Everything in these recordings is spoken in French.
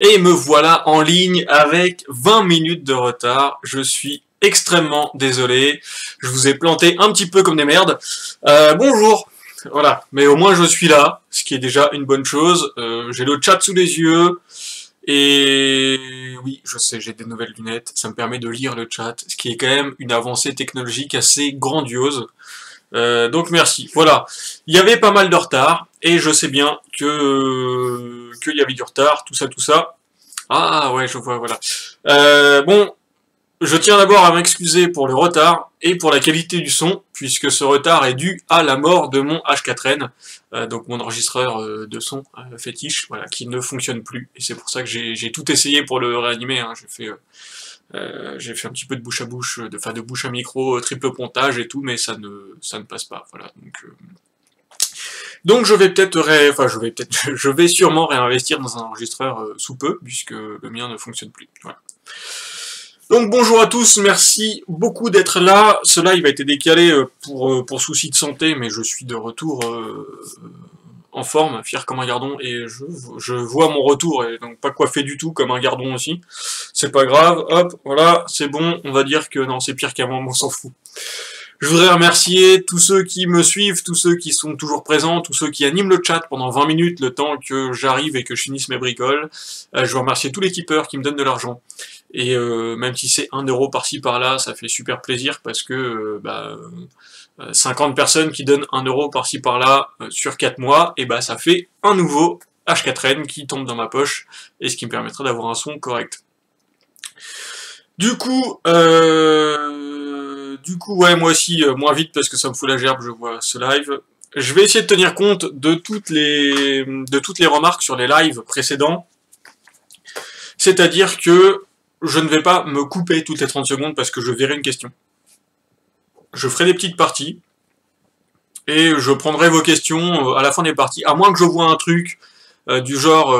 Et me voilà en ligne avec 20 minutes de retard. Je suis extrêmement désolé. Je vous ai planté un petit peu comme des merdes. Euh, bonjour. Voilà. Mais au moins je suis là, ce qui est déjà une bonne chose. Euh, j'ai le chat sous les yeux. Et oui, je sais, j'ai des nouvelles lunettes. Ça me permet de lire le chat, ce qui est quand même une avancée technologique assez grandiose. Euh, donc merci. Voilà. Il y avait pas mal de retard, et je sais bien que euh, qu'il y avait du retard, tout ça, tout ça. Ah ouais, je vois, voilà. Euh, bon, je tiens d'abord à m'excuser pour le retard et pour la qualité du son, puisque ce retard est dû à la mort de mon H4n, donc mon enregistreur de son fétiche, voilà, qui ne fonctionne plus. Et c'est pour ça que j'ai tout essayé pour le réanimer. Hein. J'ai fait euh, j'ai fait un petit peu de bouche à bouche, de, enfin de bouche à micro, euh, triple pontage et tout, mais ça ne, ça ne passe pas. Voilà. Donc, euh, donc je vais peut-être, enfin je vais peut-être, je vais sûrement réinvestir dans un enregistreur sous peu, puisque le mien ne fonctionne plus. Voilà. Donc bonjour à tous, merci beaucoup d'être là. Ce live a été décalé pour, pour souci de santé, mais je suis de retour en forme, fier comme un gardon, et je, vois mon retour, et donc pas coiffé du tout comme un gardon aussi. C'est pas grave, hop, voilà, c'est bon, on va dire que non, c'est pire qu'avant, on s'en fout. Je voudrais remercier tous ceux qui me suivent, tous ceux qui sont toujours présents, tous ceux qui animent le chat pendant 20 minutes, le temps que j'arrive et que je finisse mes bricoles. Euh, je veux remercier tous les keepers qui me donnent de l'argent. Et euh, même si c'est 1 euro par-ci par-là, ça fait super plaisir parce que euh, bah, 50 personnes qui donnent 1 euro par-ci par-là sur 4 mois, et bah ça fait un nouveau H4N qui tombe dans ma poche, et ce qui me permettra d'avoir un son correct. Du coup, euh, du coup, ouais, moi aussi, euh, moins vite parce que ça me fout la gerbe, je vois ce live. Je vais essayer de tenir compte de toutes les, de toutes les remarques sur les lives précédents. C'est-à-dire que je ne vais pas me couper toutes les 30 secondes parce que je verrai une question. Je ferai des petites parties et je prendrai vos questions euh, à la fin des parties, à moins que je vois un truc du genre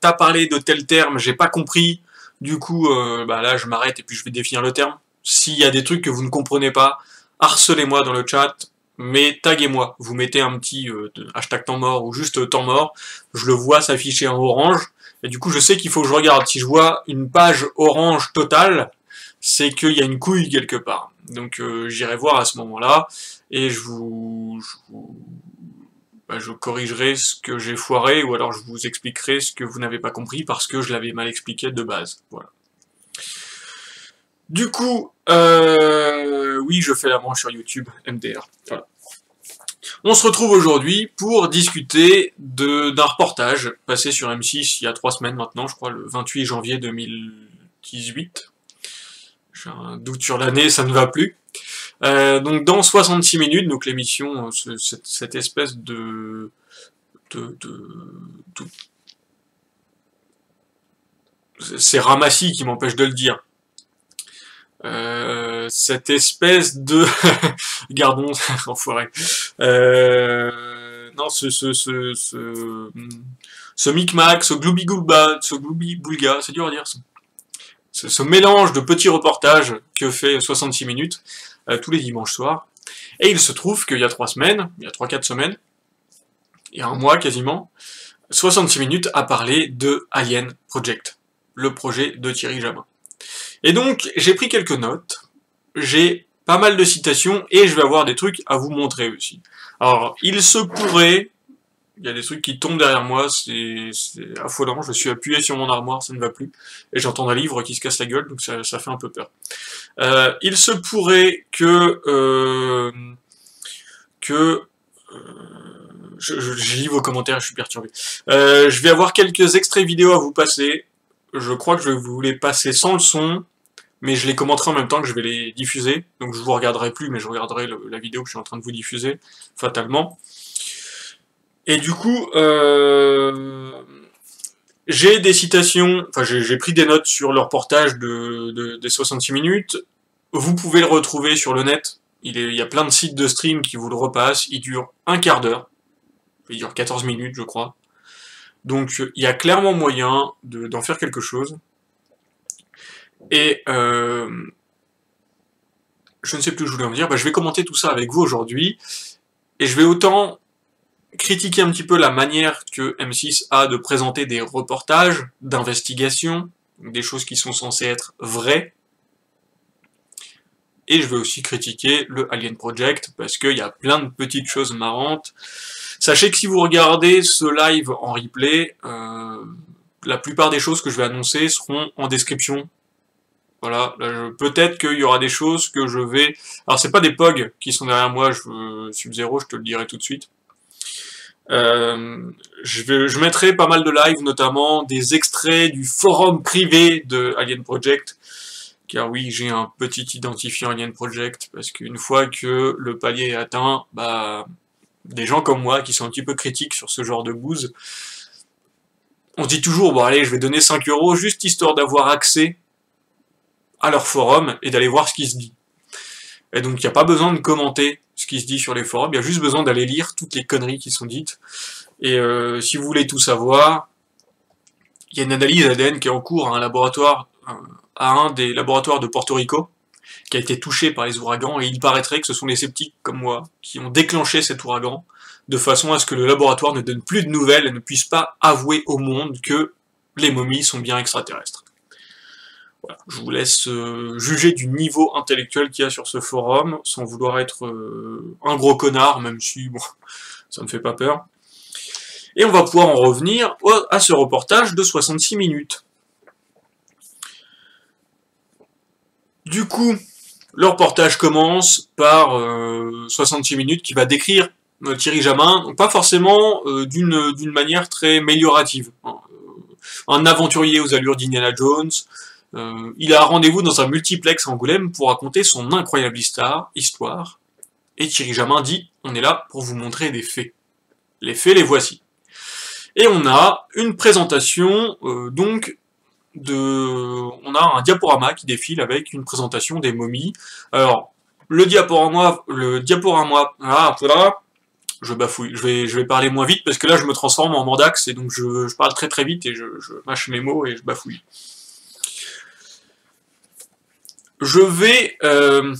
t'as parlé de tel terme, j'ai pas compris, du coup, euh, bah là, je m'arrête et puis je vais définir le terme. S'il y a des trucs que vous ne comprenez pas, harcelez-moi dans le chat, mais taguez-moi. Vous mettez un petit euh, hashtag temps mort ou juste temps mort. Je le vois s'afficher en orange. Et du coup, je sais qu'il faut que je regarde. Si je vois une page orange totale, c'est qu'il y a une couille quelque part. Donc euh, j'irai voir à ce moment-là. Et je vous, bah, je corrigerai ce que j'ai foiré, ou alors je vous expliquerai ce que vous n'avez pas compris parce que je l'avais mal expliqué de base. Voilà. Du coup, euh, oui, je fais la manche sur YouTube, MDR. On se retrouve aujourd'hui pour discuter d'un reportage passé sur M6 il y a trois semaines maintenant, je crois, le 28 janvier 2018. J'ai un doute sur l'année, ça ne va plus. Euh, donc dans 66 minutes, donc l'émission, euh, cette, espèce de, de, c'est Ramassi qui m'empêche de le dire. Euh, cette espèce de gardons enfoiré non ce ce ce ce, ce micmac ce gloubi ce gloubi boulga c'est dur à dire ça. Ce, mélange de petits reportages que fait 66 minutes euh, tous les dimanches soirs. Et il se trouve qu'il y a trois semaines, il y a trois, quatre semaines, il y a un mois quasiment, 66 minutes à parler de Alien Project, le projet de Thierry Jamin. Et donc, j'ai pris quelques notes, j'ai pas mal de citations, et je vais avoir des trucs à vous montrer aussi. Alors, il se pourrait il y a des trucs qui tombent derrière moi, c'est affolant, je suis appuyé sur mon armoire, ça ne va plus, et j'entends un livre qui se casse la gueule, donc ça, fait un peu peur. Euh, il se pourrait que... Euh, que... Euh, je, lis vos commentaires, je suis perturbé. je vais avoir quelques extraits vidéo à vous passer, je crois que je vais vous les passer sans le son, mais je les commenterai en même temps que je vais les diffuser, donc je vous regarderai plus, mais je regarderai la vidéo que je suis en train de vous diffuser, fatalement. Et du coup, euh, j'ai des citations, enfin j'ai pris des notes sur le reportage de, des 66 minutes. Vous pouvez le retrouver sur le net. Il, il, y a plein de sites de stream qui vous le repassent. Il dure un quart d'heure. Il dure 14 minutes, je crois. Donc il y a clairement moyen d'en faire quelque chose. Et euh, je ne sais plus où je voulais en dire. Bah, je vais commenter tout ça avec vous aujourd'hui. Et je vais autant critiquer un petit peu la manière que M6 a de présenter des reportages, d'investigations, des choses qui sont censées être vraies. Et je vais aussi critiquer le Alien Project, parce qu'il y a plein de petites choses marrantes. Sachez que si vous regardez ce live en replay, euh, la plupart des choses que je vais annoncer seront en description. Voilà, peut-être qu'il y aura des choses que je vais... Alors c'est pas des POG qui sont derrière moi, je, Sub-Zero, je te le dirai tout de suite. Euh, je, je mettrai pas mal de live, notamment des extraits du forum privé de Alien Project, car oui, j'ai un petit identifiant Alien Project, parce qu'une fois que le palier est atteint, bah, des gens comme moi, qui sont un petit peu critiques sur ce genre de bouse, on se dit toujours, bon allez, je vais donner 5 euros, juste histoire d'avoir accès à leur forum, et d'aller voir ce qui se dit. Et donc, il n'y a pas besoin de commenter ce qui se dit sur les forums, il y a juste besoin d'aller lire toutes les conneries qui sont dites. Et euh, si vous voulez tout savoir, il y a une analyse ADN qui est en cours à un laboratoire, à un des laboratoires de Porto Rico, qui a été touché par les ouragans, et il paraîtrait que ce sont les sceptiques comme moi qui ont déclenché cet ouragan, de façon à ce que le laboratoire ne donne plus de nouvelles et ne puisse pas avouer au monde que les momies sont bien extraterrestres je vous laisse euh, juger du niveau intellectuel qu'il y a sur ce forum, sans vouloir être euh, un gros connard, même si, bon, ça ne fait pas peur. Et on va pouvoir en revenir à ce reportage de 66 minutes. Du coup, le reportage commence par 66 euh, minutes qui va décrire Thierry Jamin, pas forcément d'une manière très améliorative. Hein. Un aventurier aux allures d'Indiana Jones, euh, il a rendez-vous dans un multiplex Angoulême pour raconter son incroyable histoire, et Thierry Jamin dit « On est là pour vous montrer des faits. Les faits, les voici. » Et on a une présentation, euh, donc, de... On a un diaporama qui défile avec une présentation des momies. Alors, le diaporama... Le diaporama... Ah, voilà je bafouille. Je vais, je vais parler moins vite parce que là je me transforme en mandax et donc je, parle très très vite et je mâche mes mots et je bafouille. Je vais... Euh,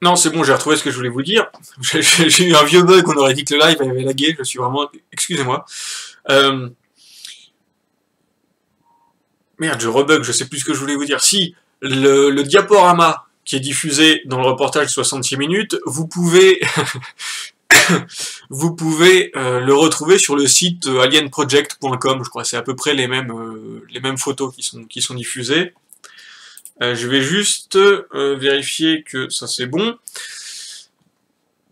non, c'est bon, j'ai retrouvé ce que je voulais vous dire. J'ai eu un vieux bug, on aurait dit que le live avait lagué, je suis vraiment... Excusez-moi. Euh, merde, je rebug, je sais plus ce que je voulais vous dire. Si, le, le diaporama qui est diffusé dans le reportage 66 minutes, vous pouvez vous pouvez euh, le retrouver sur le site euh, alienproject.com, je crois, c'est à peu près les mêmes, euh, les mêmes photos qui sont, qui sont diffusées. je vais juste vérifier que ça c'est bon.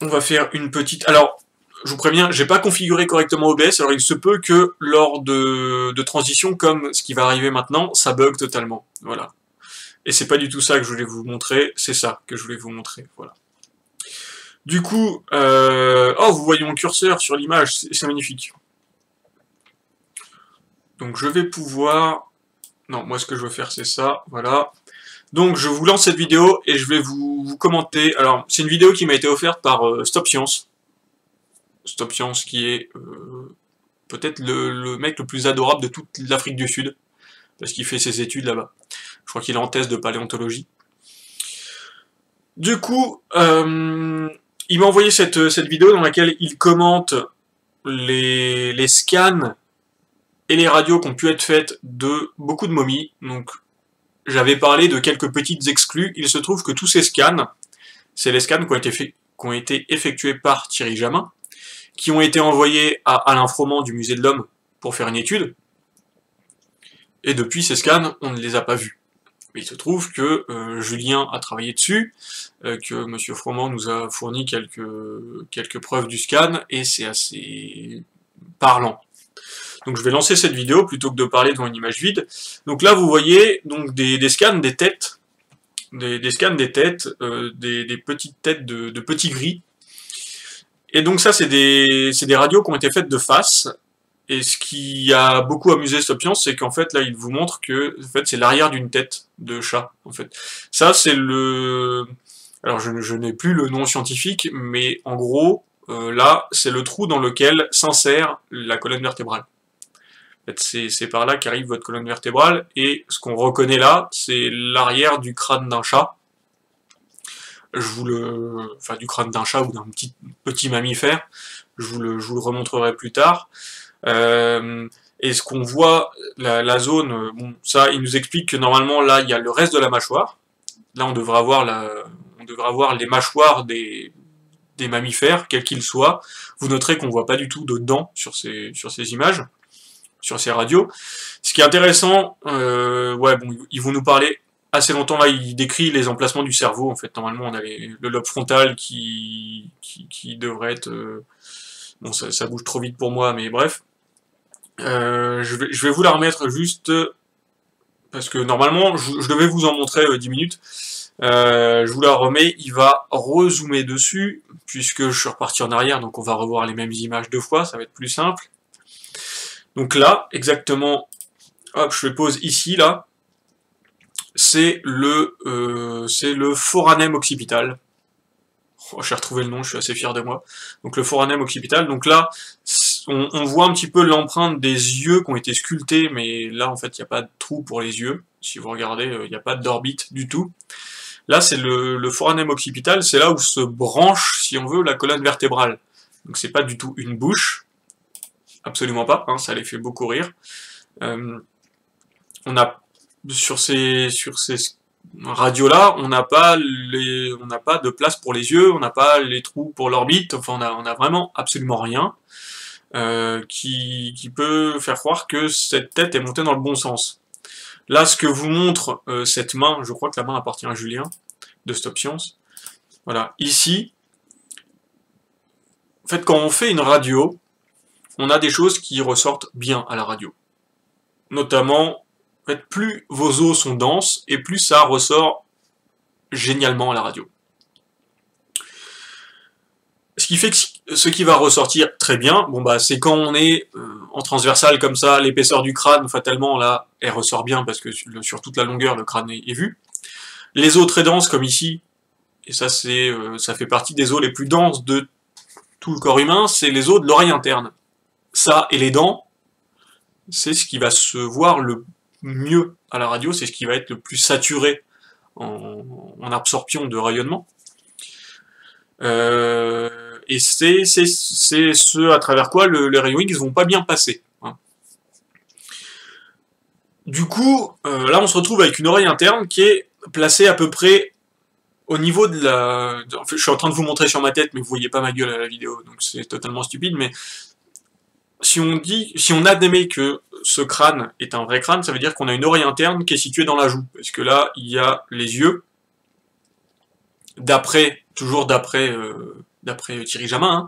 On va faire une petite... Alors, je vous préviens, j'ai pas configuré correctement OBS, alors il se peut que lors de, de transition, comme ce qui va arriver maintenant, ça bug totalement. Voilà. Et c'est pas du tout ça que je voulais vous montrer, c'est ça que je voulais vous montrer. Voilà. Du coup, euh, oh, vous voyez mon curseur sur l'image, c'est magnifique. Donc je vais pouvoir... Non, moi ce que je veux faire c'est ça, voilà. Donc je vous lance cette vidéo et je vais vous, commenter. Alors, c'est une vidéo qui m'a été offerte par euh, Stop Science. Stop Science qui est euh, peut-être le, mec le plus adorable de toute l'Afrique du Sud. Parce qu'il fait ses études là-bas. Je crois qu'il est en thèse de paléontologie. Du coup, il m'a envoyé cette, cette vidéo dans laquelle il commente les, scans et les radios qui ont pu être faites de beaucoup de momies. Donc, j'avais parlé de quelques petites exclus. Il se trouve que tous ces scans, c'est les scans qui été, qui ont été effectués par Thierry Jamin, qui ont été envoyés à Alain Froment du Musée de l'Homme pour faire une étude. Et depuis ces scans, on ne les a pas vus. Mais il se trouve que euh, Julien a travaillé dessus, euh, que M. Froment nous a fourni quelques, quelques preuves du scan, et c'est assez parlant. Donc je vais lancer cette vidéo plutôt que de parler devant une image vide. Donc là vous voyez donc des, scans des têtes, des, scans des têtes, euh, des, petites têtes de, de, petits gris. Et donc ça c'est des radios qui ont été faites de face, et ce qui a beaucoup amusé Stopiance, c'est qu'en fait, là, il vous montre que en fait, c'est l'arrière d'une tête de chat, en fait. Ça, c'est le... Alors, je, n'ai plus le nom scientifique, mais en gros, euh, là, c'est le trou dans lequel s'insère la colonne vertébrale. En fait, c'est par là qu'arrive votre colonne vertébrale, et ce qu'on reconnaît là, c'est l'arrière du crâne d'un chat. je vous le, enfin du crâne d'un chat ou d'un petit petit mammifère, je vous le, je vous le remontrerai plus tard. Euh, et ce qu'on voit, la, zone, bon, ça, il nous explique que normalement là, il y a le reste de la mâchoire. Là, on devrait avoir la, on devrait avoir les mâchoires des, des mammifères, quels qu'ils soient. Vous noterez qu'on voit pas du tout de dents sur ces, sur ces images, sur ces radios. Ce qui est intéressant, euh, ouais, bon, ils vont nous parler assez longtemps, là, il décrit les emplacements du cerveau, en fait. Normalement, on a le lobe frontal qui, qui, devrait être... Euh, bon, ça, bouge trop vite pour moi, mais bref. Euh, je, vais, vous la remettre juste... Parce que normalement, je, devais vous en montrer 10 minutes. je vous la remets, il va rezoomer dessus, puisque je suis reparti en arrière, donc on va revoir les mêmes images deux fois, ça va être plus simple. Donc là, exactement, hop, je fais pause ici, là, c'est le, euh, le foranem occipital. Oh, J'ai retrouvé le nom, je suis assez fier de moi. Donc le foranem occipital. Donc là, on, voit un petit peu l'empreinte des yeux qui ont été sculptés, mais là en fait il n'y a pas de trou pour les yeux. Si vous regardez, euh, il n'y a pas d'orbite du tout. Là c'est le, le foranem occipital, c'est là où se branche, si on veut, la colonne vertébrale. Donc c'est pas du tout une bouche, absolument pas, hein, ça les fait beaucoup rire. Euh, on a sur ces sur ces radios là, on n'a pas les on n'a pas de place pour les yeux, on n'a pas les trous pour l'orbite, enfin on a on a vraiment absolument rien euh, qui, peut faire croire que cette tête est montée dans le bon sens. Là, ce que vous montre euh, cette main, je crois que la main appartient à Julien de Stop Science. Voilà, ici, en fait, quand on fait une radio, on a des choses qui ressortent bien à la radio. Notamment plus vos os sont denses, et plus ça ressort génialement à la radio. Ce qui fait que ce qui va ressortir très bien, bon bah c'est quand on est euh, en transversal comme ça, l'épaisseur du crâne, fatalement, là, elle ressort bien parce que sur toute la longueur, le crâne est, vu. Les os très denses, comme ici, et ça c'est euh, ça fait partie des os les plus denses de tout le corps humain, c'est les os de l'oreille interne. Ça et les dents, c'est ce qui va se voir le mieux à la radio, c'est ce qui va être le plus saturé en, absorption de rayonnement. Euh, et c'est ce à travers quoi le, les rayons X vont pas bien passer. Hein. Du coup, euh, là on se retrouve avec une oreille interne qui est placée à peu près au niveau de la... je suis en train de vous montrer sur ma tête, mais vous voyez pas ma gueule à la vidéo, donc c'est totalement stupide, mais si on dit, si on admet que ce crâne est un vrai crâne, ça veut dire qu'on a une oreille interne qui est située dans la joue. Parce que là, il y a les yeux, d'après, toujours d'après euh, d'après Thierry Jamin, hein.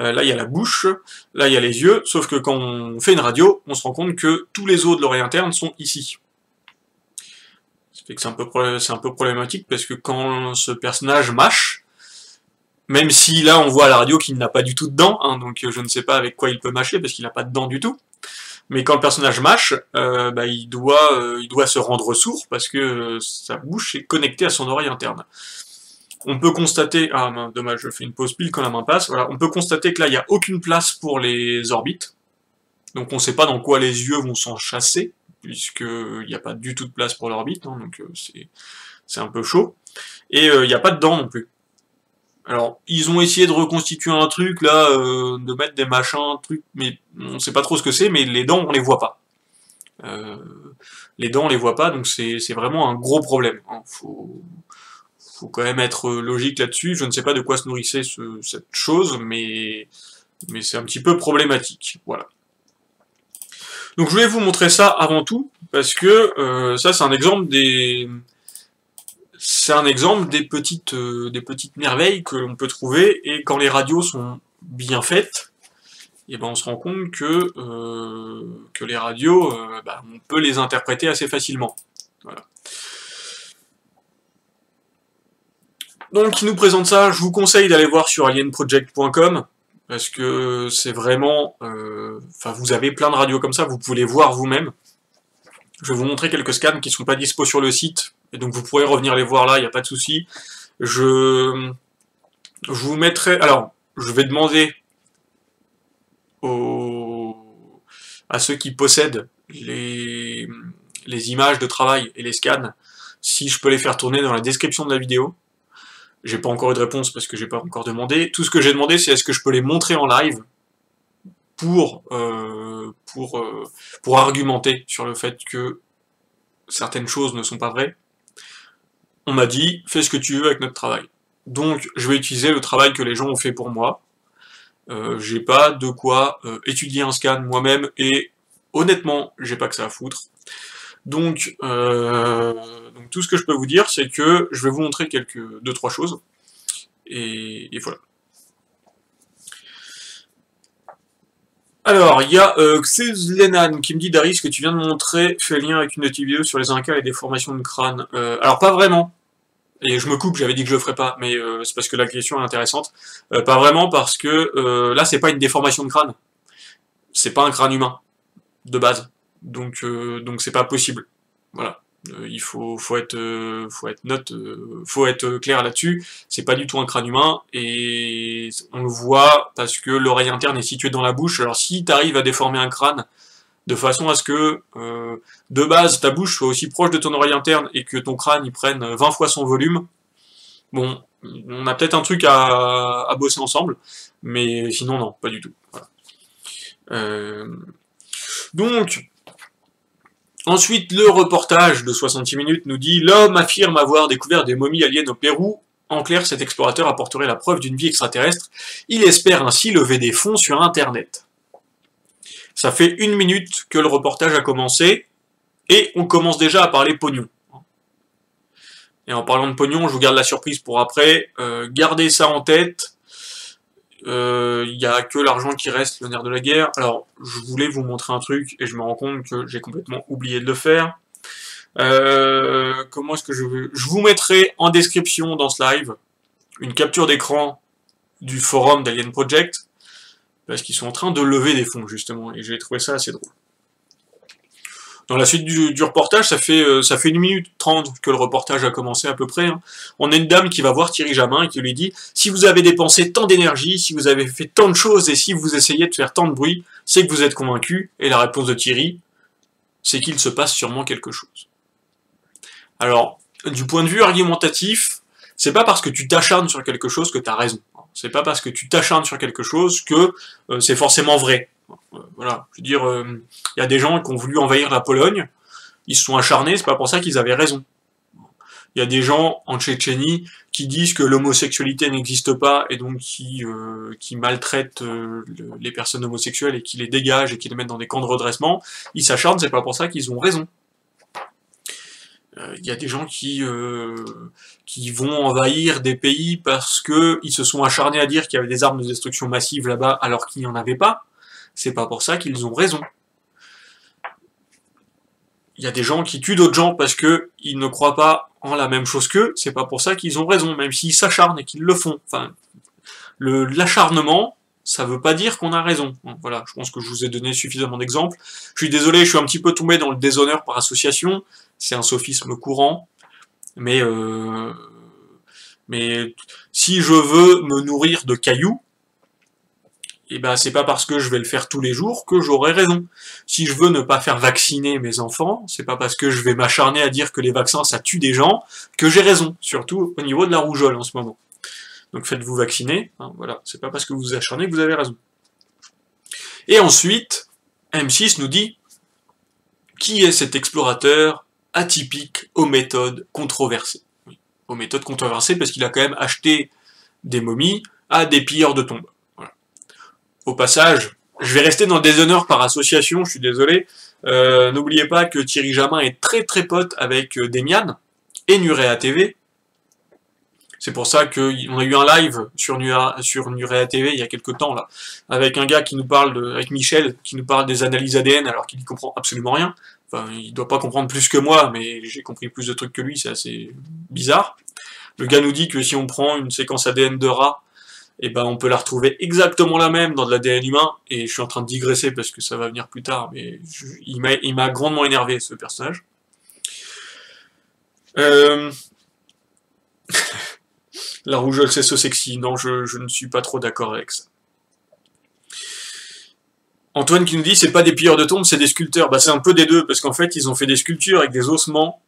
euh, là il y a la bouche, là il y a les yeux, sauf que quand on fait une radio, on se rend compte que tous les os de l'oreille interne sont ici. Ça fait que c'est un, peu, problématique, parce que quand ce personnage mâche, même si là on voit à la radio qu'il n'a pas du tout de dents, hein, donc je ne sais pas avec quoi il peut mâcher, parce qu'il n'a pas de dents du tout. Mais quand le personnage mâche, euh, bah, euh, il doit se rendre sourd parce que sa bouche est connectée à son oreille interne. On peut constater... Ah dommage, je fais une pause pile quand la main passe. Voilà, on peut constater que là, il n'y a aucune place pour les orbites. Donc on ne sait pas dans quoi les yeux vont s'en chasser, puisqu'il n'y a pas du tout de place pour l'orbite, hein, donc euh, c'est un peu chaud. Et il n'y a pas de dents non plus. Alors, ils ont essayé de reconstituer un truc, là, euh, de mettre des machins, trucs, mais on sait pas trop ce que c'est, mais les dents, on les voit pas. Euh, les dents, on les voit pas, donc c'est vraiment un gros problème. Hein. Faut quand même être logique là-dessus. Je ne sais pas de quoi se nourrissait cette chose, mais, c'est un petit peu problématique. Voilà. Donc je voulais vous montrer ça avant tout, parce que euh, ça c'est un exemple des, c'est un exemple des petites, euh, des petites merveilles que l'on peut trouver, et quand les radios sont bien faites, et eh ben on se rend compte que, euh, les radios, euh, bah, on peut les interpréter assez facilement. Donc, qui nous présente ça, je vous conseille d'aller voir sur alienproject.com, parce que c'est vraiment... Enfin, vous avez plein de radios comme ça, vous pouvez les voir vous-même. Je vais vous montrer quelques scans qui ne sont pas dispo sur le site, et donc vous pourrez revenir les voir là, il n'y a pas de souci. Je, vous mettrai... Alors, je vais demander à ceux qui possèdent les images de travail et les scans, si je peux les faire tourner dans la description de la vidéo. J'ai pas encore eu de réponse parce que j'ai pas encore demandé. Tout ce que j'ai demandé, c'est est-ce que je peux les montrer en live pour, euh, pour, euh, pour argumenter sur le fait que certaines choses ne sont pas vraies. On m'a dit, fais ce que tu veux avec notre travail. Donc, je vais utiliser le travail que les gens ont fait pour moi. Euh, j'ai pas de quoi étudier un scan moi-même et honnêtement, j'ai pas que ça à foutre. Donc, euh, tout ce que je peux vous dire, c'est que je vais vous montrer quelques deux trois choses. Et, voilà. Alors, il y a euh, Lenan qui me dit Daris, que tu viens de montrer fait lien avec une de tes sur les incas et des formations de crâne. Euh, alors, pas vraiment. Et je me coupe, j'avais dit que je le ferais pas, mais euh, c'est parce que la question est intéressante. Euh, pas vraiment parce que là, c'est pas une déformation de crâne. C'est pas un crâne humain, de base. Donc, donc c'est pas possible. Voilà. Euh, il faut, faut être, euh, faut être note, euh, faut être clair là-dessus. C'est pas du tout un crâne humain et on le voit parce que l'oreille interne est située dans la bouche. Alors si tu arrives à déformer un crâne de façon à ce que de base ta bouche soit aussi proche de ton oreille interne et que ton crâne y prenne 20 fois son volume, bon, on a peut-être un truc à, à, bosser ensemble, mais sinon non, pas du tout. donc Ensuite, le reportage de 66 minutes nous dit « L'homme affirme avoir découvert des momies aliens au Pérou. En clair, cet explorateur apporterait la preuve d'une vie extraterrestre. Il espère ainsi lever des fonds sur Internet. » Ça fait une minute que le reportage a commencé, et on commence déjà à parler pognon. Et en parlant de pognon, je vous garde la surprise pour après. Euh, gardez ça en tête il euh, n'y a que l'argent qui reste, le nerf de la guerre. Alors, je voulais vous montrer un truc, et je me rends compte que j'ai complètement oublié de le faire. Euh, comment est-ce que je veux... Je vous mettrai en description dans ce live une capture d'écran du forum d'Alien Project, parce qu'ils sont en train de lever des fonds, justement, et j'ai trouvé ça assez drôle. Dans la suite du, reportage, ça fait, euh, ça fait une minute trente que le reportage a commencé à peu près. Hein. On a une dame qui va voir Thierry Jamin et qui lui dit « Si vous avez dépensé tant d'énergie, si vous avez fait tant de choses et si vous essayez de faire tant de bruit, c'est que vous êtes convaincu. » Et la réponse de Thierry, c'est qu'il se passe sûrement quelque chose. Alors, du point de vue argumentatif, c'est pas parce que tu t'acharnes sur quelque chose que tu as raison. C'est pas parce que tu t'acharnes sur quelque chose que euh, c'est forcément vrai. Euh, voilà, je veux dire, il euh, y a des gens qui ont voulu envahir la Pologne, ils se sont acharnés, c'est pas pour ça qu'ils avaient raison. Il y a des gens en Tchétchénie qui disent que l'homosexualité n'existe pas et donc qui, euh, qui maltraitent les personnes homosexuelles et qui les dégagent et qui les mettent dans des camps de redressement. Ils s'acharnent, c'est pas pour ça qu'ils ont raison. Il y a des gens qui, qui vont envahir des pays parce qu'ils se sont acharnés à dire qu'il y avait des armes de destruction massive là-bas alors qu'il n'y en avait pas c'est pas pour ça qu'ils ont raison. Il y a des gens qui tuent d'autres gens parce que ils ne croient pas en la même chose qu'eux, c'est pas pour ça qu'ils ont raison, même s'ils s'acharnent et qu'ils le font. Enfin, l'acharnement, ça veut pas dire qu'on a raison. Voilà, je pense que je vous ai donné suffisamment d'exemples. Je suis désolé, je suis un petit peu tombé dans le déshonneur par association, c'est un sophisme courant, mais euh, mais si je veux me nourrir de cailloux, et eh ben c'est pas parce que je vais le faire tous les jours que j'aurai raison. Si je veux ne pas faire vacciner mes enfants, c'est pas parce que je vais m'acharner à dire que les vaccins ça tue des gens que j'ai raison, surtout au niveau de la rougeole en ce moment. Donc faites-vous vacciner, hein, voilà, c'est pas parce que vous vous acharnez que vous avez raison. Et ensuite, M6 nous dit qui est cet explorateur atypique aux méthodes controversées? Aux méthodes controversées parce qu'il a quand même acheté des momies à des pilleurs de tombes. Au passage, je vais rester dans déshonneur par association, je suis désolé. Euh, n'oubliez pas que Thierry Jamin est très très pote avec euh, Demian et Nurea TV. C'est pour ça qu'on a eu un live sur, Nurea, TV il y a quelques temps, là, avec un gars qui nous parle, de, avec Michel, qui nous parle des analyses ADN alors qu'il ne comprend absolument rien. Enfin, il doit pas comprendre plus que moi, mais j'ai compris plus de trucs que lui, c'est assez bizarre. Le gars nous dit que si on prend une séquence ADN de rat et eh ben on peut la retrouver exactement la même dans de l'ADN humain, et je suis en train de digresser parce que ça va venir plus tard, mais il m'a grandement énervé ce personnage. Euh... la rougeole c'est so sexy, non je, je, ne suis pas trop d'accord avec ça. Antoine qui nous dit c'est pas des pilleurs de tombes, c'est des sculpteurs. Bah c'est un peu des deux, parce qu'en fait ils ont fait des sculptures avec des ossements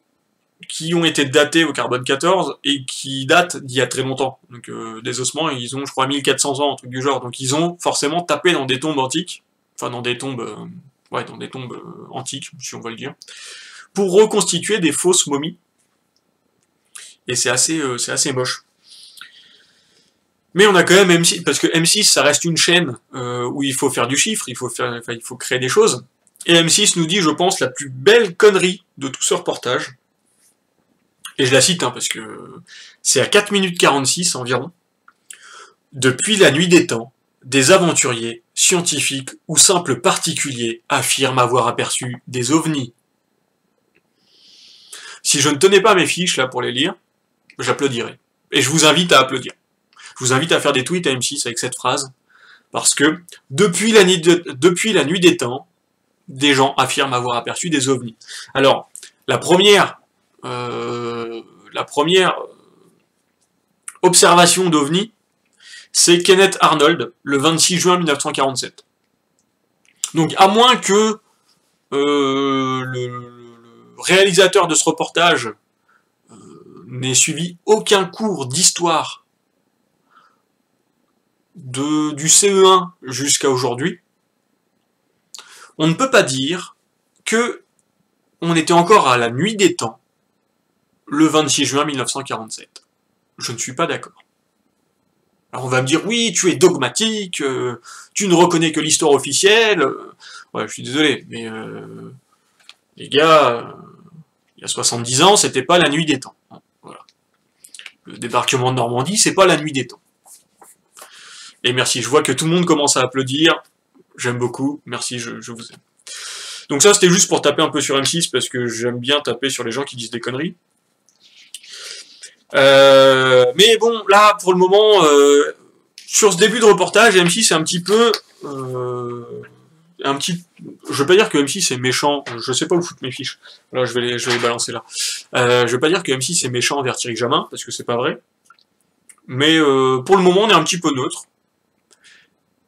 qui ont été datés au carbone 14 et qui datent d'il y a très longtemps. Donc euh, des ossements, ils ont, je crois, 1400 ans, un truc du genre. Donc ils ont forcément tapé dans des tombes antiques, enfin dans des tombes, euh, ouais, dans des tombes euh, antiques, si on va le dire, pour reconstituer des fausses momies. Et c'est assez, assez moche. Mais on a quand même M6, parce que M6, ça reste une chaîne où il faut faire du chiffre, il faut, faire, il faut créer des choses. Et M6 nous dit, je pense, la plus belle connerie de tout ce reportage. Et je la cite, hein, parce que c'est à 4 minutes 46 environ. Depuis la nuit des temps, des aventuriers, scientifiques ou simples particuliers affirment avoir aperçu des ovnis. Si je ne tenais pas mes fiches là pour les lire, j'applaudirais. Et je vous invite à applaudir. Je vous invite à faire des tweets à M6 avec cette phrase, parce que depuis la, nuit depuis la nuit des temps, des gens affirment avoir aperçu des ovnis. Alors, la première, euh, la première observation d'ovnis, c'est Kenneth Arnold, le 26 juin 1947. Donc, à moins que euh, le, réalisateur de ce reportage euh, n'ait suivi aucun cours d'histoire du CE1 jusqu'à aujourd'hui, on ne peut pas dire que on était encore à la nuit des temps le 26 juin 1947. Je ne suis pas d'accord. Alors on va me dire, oui, tu es dogmatique, euh, tu ne reconnais que l'histoire officielle. Ouais, je suis désolé, mais euh, les gars, euh, il y a 70 ans, c'était pas la nuit des temps. Voilà. Le débarquement de Normandie, c'est pas la nuit des temps. Et merci, je vois que tout le monde commence à applaudir. J'aime beaucoup, merci, je, vous aime. Donc ça, c'était juste pour taper un peu sur M6, parce que j'aime bien taper sur les gens qui disent des conneries. Euh, mais bon, là, pour le moment, euh, sur ce début de reportage, M6 c'est un petit peu... Euh, un petit... Je veux pas dire que M6 est méchant, je sais pas où foutre mes fiches. Là, je vais les, je vais les balancer là. je veux pas dire que M6 est méchant envers Thierry Jamin, parce que c'est pas vrai. Mais pour le moment, on est un petit peu neutre.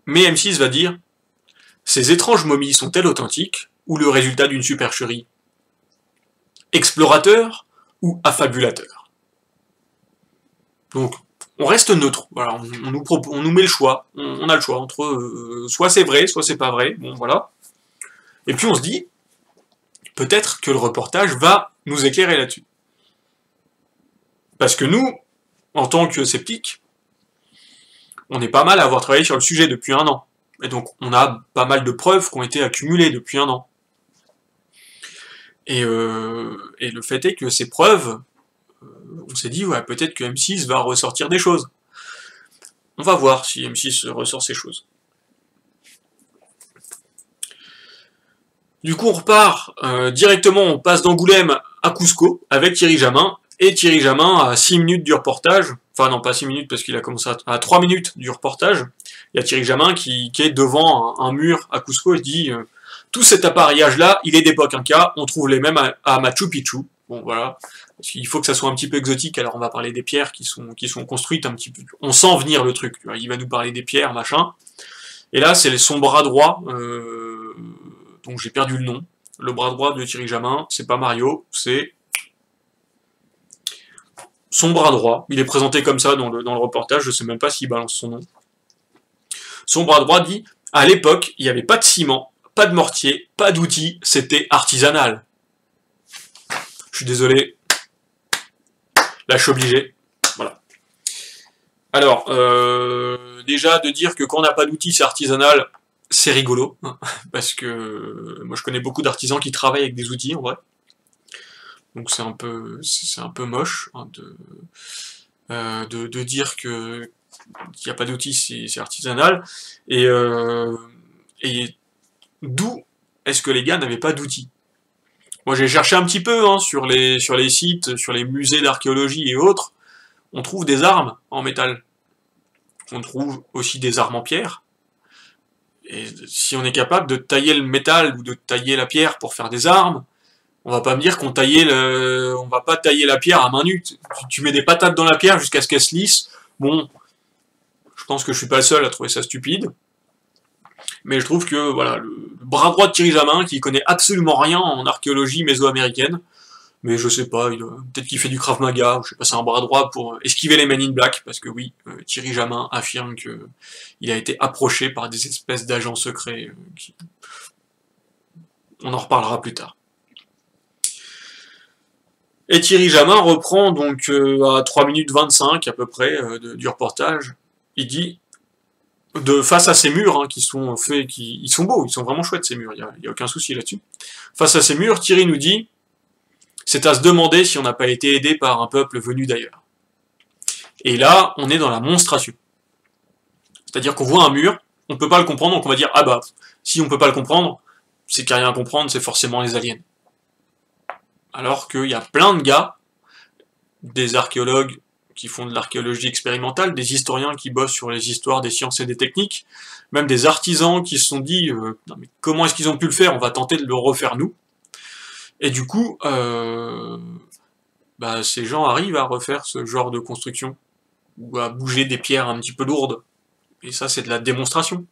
Mais M6 va dire ces étranges momies sont-elles authentiques ou le résultat d'une supercherie Explorateur ou affabulateur Donc, on reste neutre. On, nous, met le choix. On, a le choix entre euh, soit c'est vrai, soit c'est pas vrai. Bon, voilà. Et puis on se dit, peut-être que le reportage va nous éclairer là-dessus. Parce que nous, en tant que sceptiques, on est pas mal à avoir travaillé sur le sujet depuis un an. Et donc, on a pas mal de preuves qui ont été accumulées depuis un an. Et, euh, le fait est que ces preuves, on s'est dit, ouais, peut-être que M6 va ressortir des choses. On va voir si M6 ressort ces choses. Du coup, on repart euh, directement, on passe d'Angoulême à Cusco avec Thierry Jamin, et Thierry Jamin, à 6 minutes du reportage, enfin non pas 6 minutes parce qu'il a commencé à, 3 minutes du reportage, il y a Thierry Jamin qui, est devant un, mur à Cusco et dit euh, Tout cet appareillage-là, il est d'époque Inca, on trouve les mêmes à, Machu Picchu. Bon voilà, qu'il faut que ça soit un petit peu exotique, alors on va parler des pierres qui sont, construites un petit peu. On sent venir le truc, il va nous parler des pierres, machin. Et là, c'est son bras droit, euh, dont j'ai perdu le nom. Le bras droit de Thierry Jamin, c'est pas Mario, c'est son bras droit, il est présenté comme ça dans le, dans le reportage, je sais même pas s'il balance son nom. Son bras droit dit « À l'époque, il n'y avait pas de ciment, pas de mortier, pas d'outils, c'était artisanal. » Je suis désolé. Là, je suis obligé. Voilà. Alors, euh, déjà, de dire que quand on n'a pas d'outils, c'est artisanal, c'est rigolo. Hein, parce que moi, je connais beaucoup d'artisans qui travaillent avec des outils, en vrai. Donc c'est un peu moche hein, euh, de, dire que qu'il n'y a pas d'outils, c'est artisanal. Euh, et d'où est-ce que les gars n'avaient pas d'outils? Moi j'ai cherché un petit peu hein, sur, les, sites, sur les musées d'archéologie et autres, on trouve des armes en métal. On trouve aussi des armes en pierre. Et si on est capable de tailler le métal ou de tailler la pierre pour faire des armes, on va pas me dire qu'on taillait on va pas tailler la pierre à main nue. Tu, mets des patates dans la pierre jusqu'à ce qu'elle se lisse. Bon, je pense que je suis pas le seul à trouver ça stupide. Mais je trouve que voilà, le, bras droit de Thierry Jamin, qui connaît absolument rien en archéologie mésoaméricaine, mais je sais pas, peut-être qu'il fait du Krav Maga, ou je sais pas, c'est un bras droit pour esquiver les Men in Black, parce que oui, Thierry Jamin affirme que il a été approché par des espèces d'agents secrets. On en reparlera plus tard. Et Thierry Jamin reprend donc à 3 minutes 25 à peu près du reportage. Il dit de face à ces murs hein, qui sont faits, qui ils sont beaux, ils sont vraiment chouettes ces murs, il n'y a, aucun souci là-dessus. Face à ces murs, Thierry nous dit, c'est à se demander si on n'a pas été aidé par un peuple venu d'ailleurs. Et là, on est dans la monstration. C'est-à-dire qu'on voit un mur, on ne peut pas le comprendre, donc on va dire, ah bah, si on ne peut pas le comprendre, c'est qu'il n'y a rien à comprendre, c'est forcément les aliens. Alors qu'il y a plein de gars, des archéologues, qui font de l'archéologie expérimentale, des historiens qui bossent sur les histoires des sciences et des techniques, même des artisans qui se sont dit euh, comment est-ce qu'ils ont pu le faire, on va tenter de le refaire nous. Et du coup, euh, bah, ces gens arrivent à refaire ce genre de construction, ou à bouger des pierres un petit peu lourdes. Et ça, c'est de la démonstration.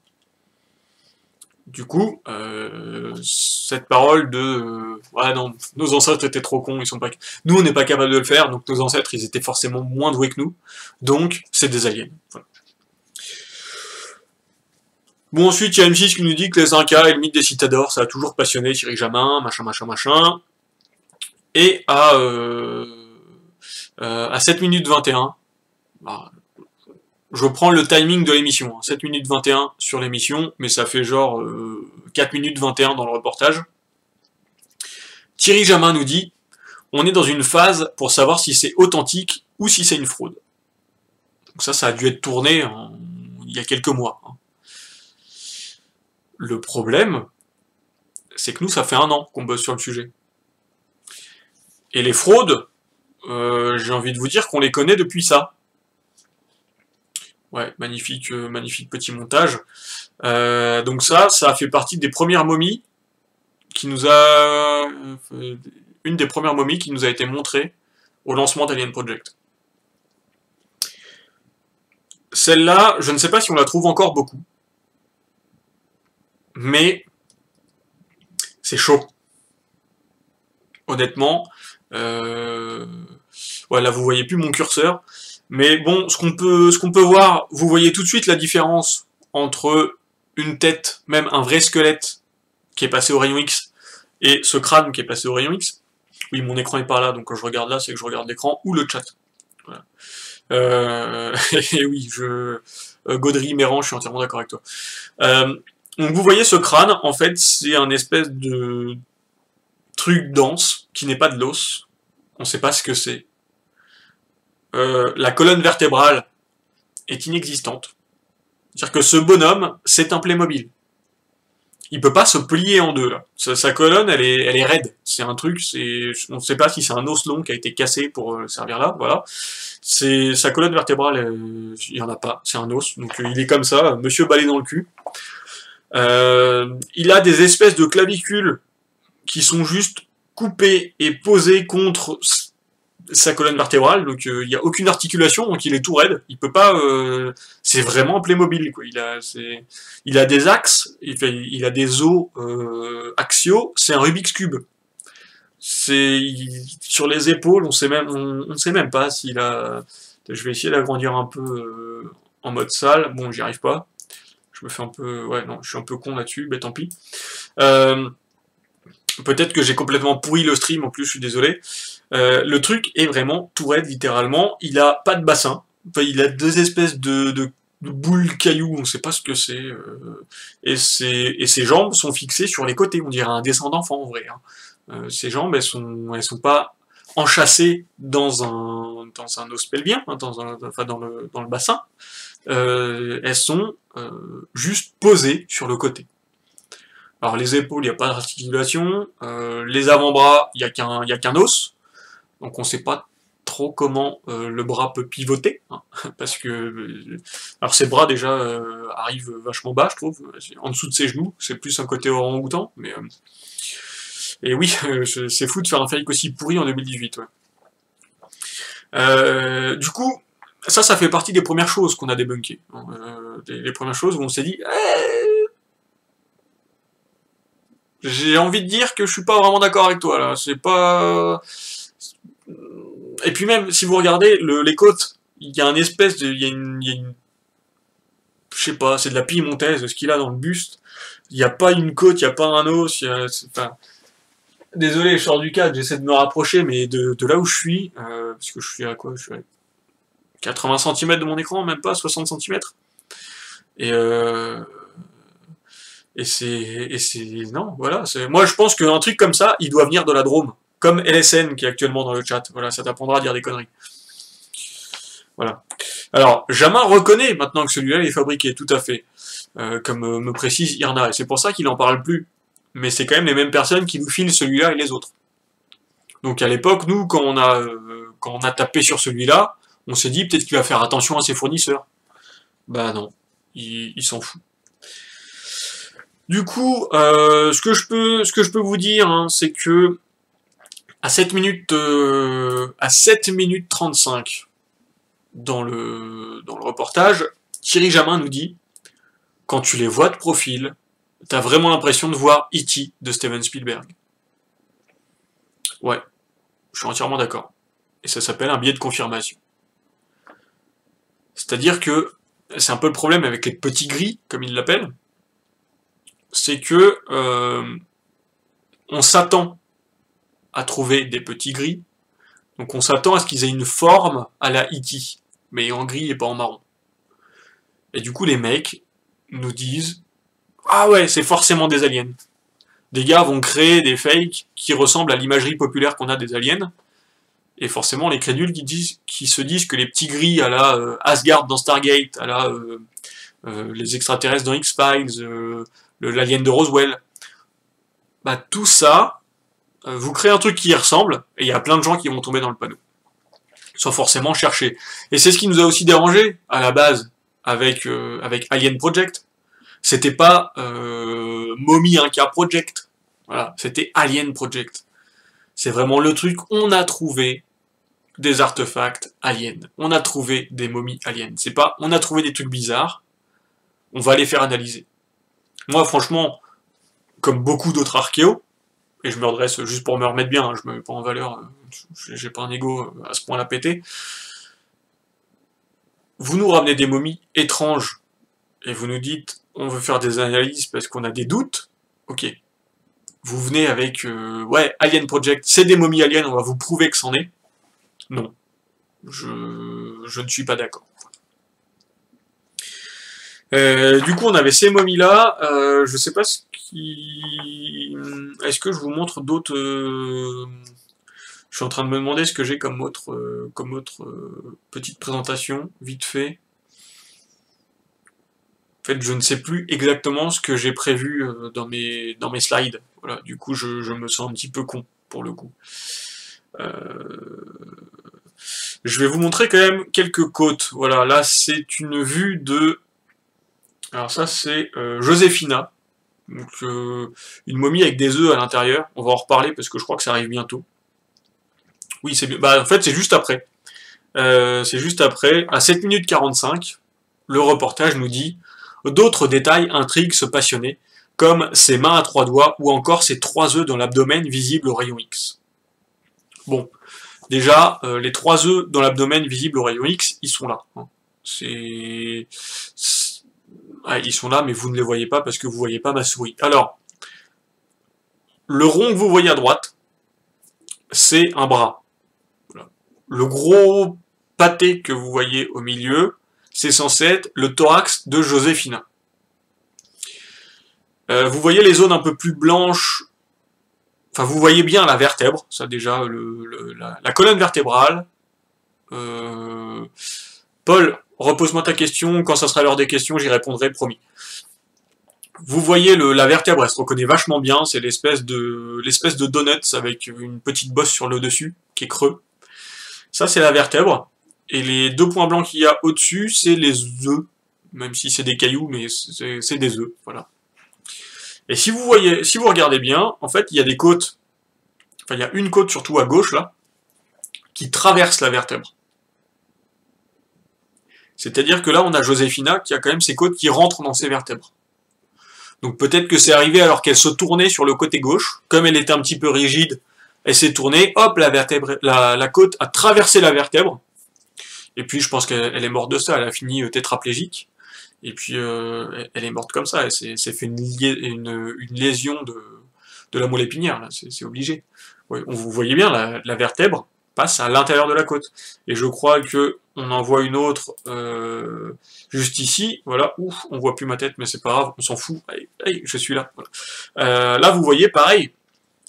Du coup, euh, cette parole de euh, ouais non, nos ancêtres étaient trop cons, ils sont pas nous on n'est pas capable de le faire, donc nos ancêtres ils étaient forcément moins doués que nous, donc c'est des aliens. Bon ensuite il y a M6 qui nous dit que les Incas et le mythe des citadors ça a toujours passionné Thierry Jamin, machin machin machin. Et à euh, euh à 7 minutes 21, bah, je prends le timing de l'émission, 7 hein. minutes 21 sur l'émission, mais ça fait genre 4 euh, minutes 21 dans le reportage. Thierry Jamin nous dit on est dans une phase pour savoir si c'est authentique ou si c'est une fraude. Donc ça, ça a dû être tourné il y a quelques mois. Hein. Le problème, c'est que nous, ça fait un an qu'on bosse sur le sujet. Et les fraudes, euh, j'ai envie de vous dire qu'on les connaît depuis ça. Ouais, magnifique, euh, magnifique petit montage. Euh, donc ça, ça fait partie des premières momies qui nous a... Euh, une des premières momies qui nous a été montrée au lancement d'Alien Project. Celle-là, je ne sais pas si on la trouve encore beaucoup. Mais c'est chaud. Honnêtement, voilà, vous voyez plus mon curseur. Mais bon, ce qu'on peut, peut voir, vous voyez tout de suite la différence entre une tête, même un vrai squelette, qui est passé au rayon X, et ce crâne qui est passé au rayon X. Oui, mon écran est pas là, donc quand je regarde là, c'est que je regarde l'écran ou le chat. Euh, et oui, je... Euh, Gaudry, Méran, je suis entièrement d'accord avec toi. Euh, donc vous voyez ce crâne, en fait, c'est un espèce de truc dense, qui n'est pas de l'os. On ne sait pas ce que c'est. Euh, la colonne vertébrale est inexistante. C'est-à-dire que ce bonhomme, c'est un Playmobil. Il peut pas se plier en deux. Sa, colonne, elle est, raide. C'est un truc, on ne sait pas si c'est un os long qui a été cassé pour euh, servir là, voilà. Sa colonne vertébrale, euh, il y en a pas, c'est un os. Donc il est comme ça, monsieur balai dans le cul. il a des espèces de clavicules qui sont juste coupées et posées contre sa colonne vertébrale, donc euh, il n'y a aucune articulation, donc il est tout raide. Il peut pas. Euh, c'est vraiment Playmobil, quoi. Il a, il a des axes, il, a des os euh, axiaux. C'est un Rubik's cube. C'est sur les épaules, on sait même, on, ne sait même pas s'il a. Je vais essayer d'agrandir un peu en mode salle. Bon, j'y arrive pas. Je me fais un peu, ouais, non, je suis un peu con là-dessus, mais tant pis. Peut-être que j'ai complètement pourri le stream, en plus, je suis désolé. Euh, le truc est vraiment tout raide, littéralement. Il a pas de bassin. Enfin, il a deux espèces de, de, boules cailloux, on sait pas ce que c'est. Euh, et, ses, et ses jambes sont fixées sur les côtés, on dirait un dessin d'enfant, en vrai. Hein. Euh, ses jambes, elles sont, elles sont pas enchâssées dans un, dans un os pelvien, hein, dans, un, enfin dans, le, dans le bassin. elles sont juste posées sur le côté. Alors les épaules, il n'y a pas d'articulation. Euh, les avant-bras, il n'y a qu'un os. Donc on ne sait pas trop comment euh, le bras peut pivoter. Hein, parce que... Euh, alors ses bras déjà arrivent vachement bas, je trouve. En dessous de ses genoux. C'est plus un côté orang-outan. Mais, et oui, c'est fou de faire un fake aussi pourri en 2018. du coup, ça, ça fait partie des premières choses qu'on a débunkées. Hein, les, premières choses où on s'est dit... Eh, j'ai envie de dire que je suis pas vraiment d'accord avec toi là. C'est pas. Et puis même, si vous regardez le, les côtes, il y a une espèce de, il y a une, y a une... je sais pas, c'est de la piémontaise, ce qu'il a dans le buste. Il n'y a pas une côte, il n'y a pas un os. Désolé, je sors du cadre, j'essaie de me rapprocher, mais de, de là où je suis, euh, parce que je suis à quoi Je suis à 80 cm de mon écran, même pas 60 cm. Et euh, et c'est, non, voilà. Moi, je pense qu'un truc comme ça, il doit venir de la Drôme. Comme LSN qui est actuellement dans le chat. Voilà, ça t'apprendra à dire des conneries. Voilà. Alors, Jamin reconnaît maintenant que celui-là est fabriqué, tout à fait. Euh, comme euh, me précise Irna. Et c'est pour ça qu'il en parle plus. Mais c'est quand même les mêmes personnes qui nous filent celui-là et les autres. Donc à l'époque, nous, quand on a, euh, tapé sur celui-là, on s'est dit peut-être qu'il va faire attention à ses fournisseurs. Bah non, il, il s'en fout. Du coup, euh, ce, que je peux, vous dire, hein, c'est que à 7 minutes, euh, à 7 minutes 35 dans le, dans le reportage, Thierry Jamin nous dit quand tu les vois de profil, t'as vraiment l'impression de voir E.T. de Steven Spielberg. Ouais, je suis entièrement d'accord. Et ça s'appelle un biais de confirmation. C'est-à-dire que c'est un peu le problème avec les petits gris, comme ils l'appellent, c'est que euh, on s'attend à trouver des petits gris, donc on s'attend à ce qu'ils aient une forme à la E.T., mais en gris et pas en marron. Et du coup, les mecs nous disent Ah ouais, c'est forcément des aliens. Des gars vont créer des fakes qui ressemblent à l'imagerie populaire qu'on a des aliens, et forcément les crédules qui, disent, qui se disent que les petits gris à la euh, Asgard dans Stargate, à la euh, les extraterrestres dans X-Files, l'alien de Roswell. Bah, tout ça, euh, vous créez un truc qui y ressemble, et il y a plein de gens qui vont tomber dans le panneau. Sans forcément chercher. Et c'est ce qui nous a aussi dérangé, à la base, avec, euh, avec Alien Project. C'était pas euh, Mommy Inca Project. Voilà, c'était Alien Project. C'est vraiment le truc, on a trouvé des artefacts aliens. On a trouvé des momies aliens. C'est pas, on a trouvé des trucs bizarres, on va les faire analyser. Moi, franchement, comme beaucoup d'autres archéos, et je me redresse juste pour me remettre bien, hein, je me mets pas en valeur, euh, j'ai pas un ego euh, à ce point-là pété. Vous nous ramenez des momies étranges, et vous nous dites, on veut faire des analyses parce qu'on a des doutes, ok. Vous venez avec, euh, ouais, Alien Project, c'est des momies aliens, on va vous prouver que c'en est. Non. Je, je ne suis pas d'accord. Euh, du coup, on avait ces momies-là. Euh, je sais pas ce qui... Est-ce que je vous montre d'autres... Euh, je suis en train de me demander ce que j'ai comme autre, euh, comme autre petite présentation, vite fait. En fait, je ne sais plus exactement ce que j'ai prévu dans, mes, dans mes slides. Voilà, du coup, je, je, me sens un petit peu con, pour le coup. je vais vous montrer quand même quelques côtes. Voilà, là, c'est une vue de alors ça c'est euh, Joséphina, euh, une momie avec des œufs à l'intérieur. On va en reparler parce que je crois que ça arrive bientôt. Oui, c'est bah, en fait c'est juste après. Euh, c'est juste après, à 7 minutes 45, le reportage nous dit d'autres détails intriguent ce passionné, comme ses mains à trois doigts ou encore ses trois œufs dans l'abdomen visibles au rayon X. Bon, déjà, les trois œufs dans l'abdomen visibles au rayon X, ils sont là. Hein. C'est ils sont là, mais vous ne les voyez pas parce que vous voyez pas ma souris. Alors, le rond que vous voyez à droite, c'est un bras. Le gros pâté que vous voyez au milieu, c'est censé être le thorax de Joséphina. Euh, vous voyez les zones un peu plus blanches, enfin vous voyez bien la vertèbre, ça déjà, la, colonne vertébrale. Euh, Paul, repose-moi ta question, quand ça sera l'heure des questions, j'y répondrai, promis. Vous voyez la vertèbre, elle se reconnaît vachement bien, c'est l'espèce de l'espèce de donuts avec une petite bosse sur le dessus, qui est creux. Ça, c'est la vertèbre. Et les deux points blancs qu'il y a au-dessus, c'est les œufs. Même si c'est des cailloux, mais c'est des œufs, voilà. Et si vous voyez, si vous regardez bien, en fait, il y a des côtes, enfin, il y a une côte surtout à gauche, là, qui traverse la vertèbre. C'est-à-dire que là, on a Joséphina qui a quand même ses côtes qui rentrent dans ses vertèbres. Donc peut-être que c'est arrivé alors qu'elle se tournait sur le côté gauche, comme elle était un petit peu rigide, elle s'est tournée, hop, la, vertèbre, la, côte a traversé la vertèbre, et puis je pense qu'elle est morte de ça, elle a fini euh, tétraplégique, et puis euh, elle est morte comme ça, elle s'est fait une, lésion de, de la moelle épinière, c'est obligé. vous voyez bien, la, vertèbre passe à l'intérieur de la côte. Et je crois que on en voit une autre euh, juste ici, voilà, ouf, on voit plus ma tête, mais c'est pas grave, on s'en fout, je suis là. Euh, là, vous voyez, pareil,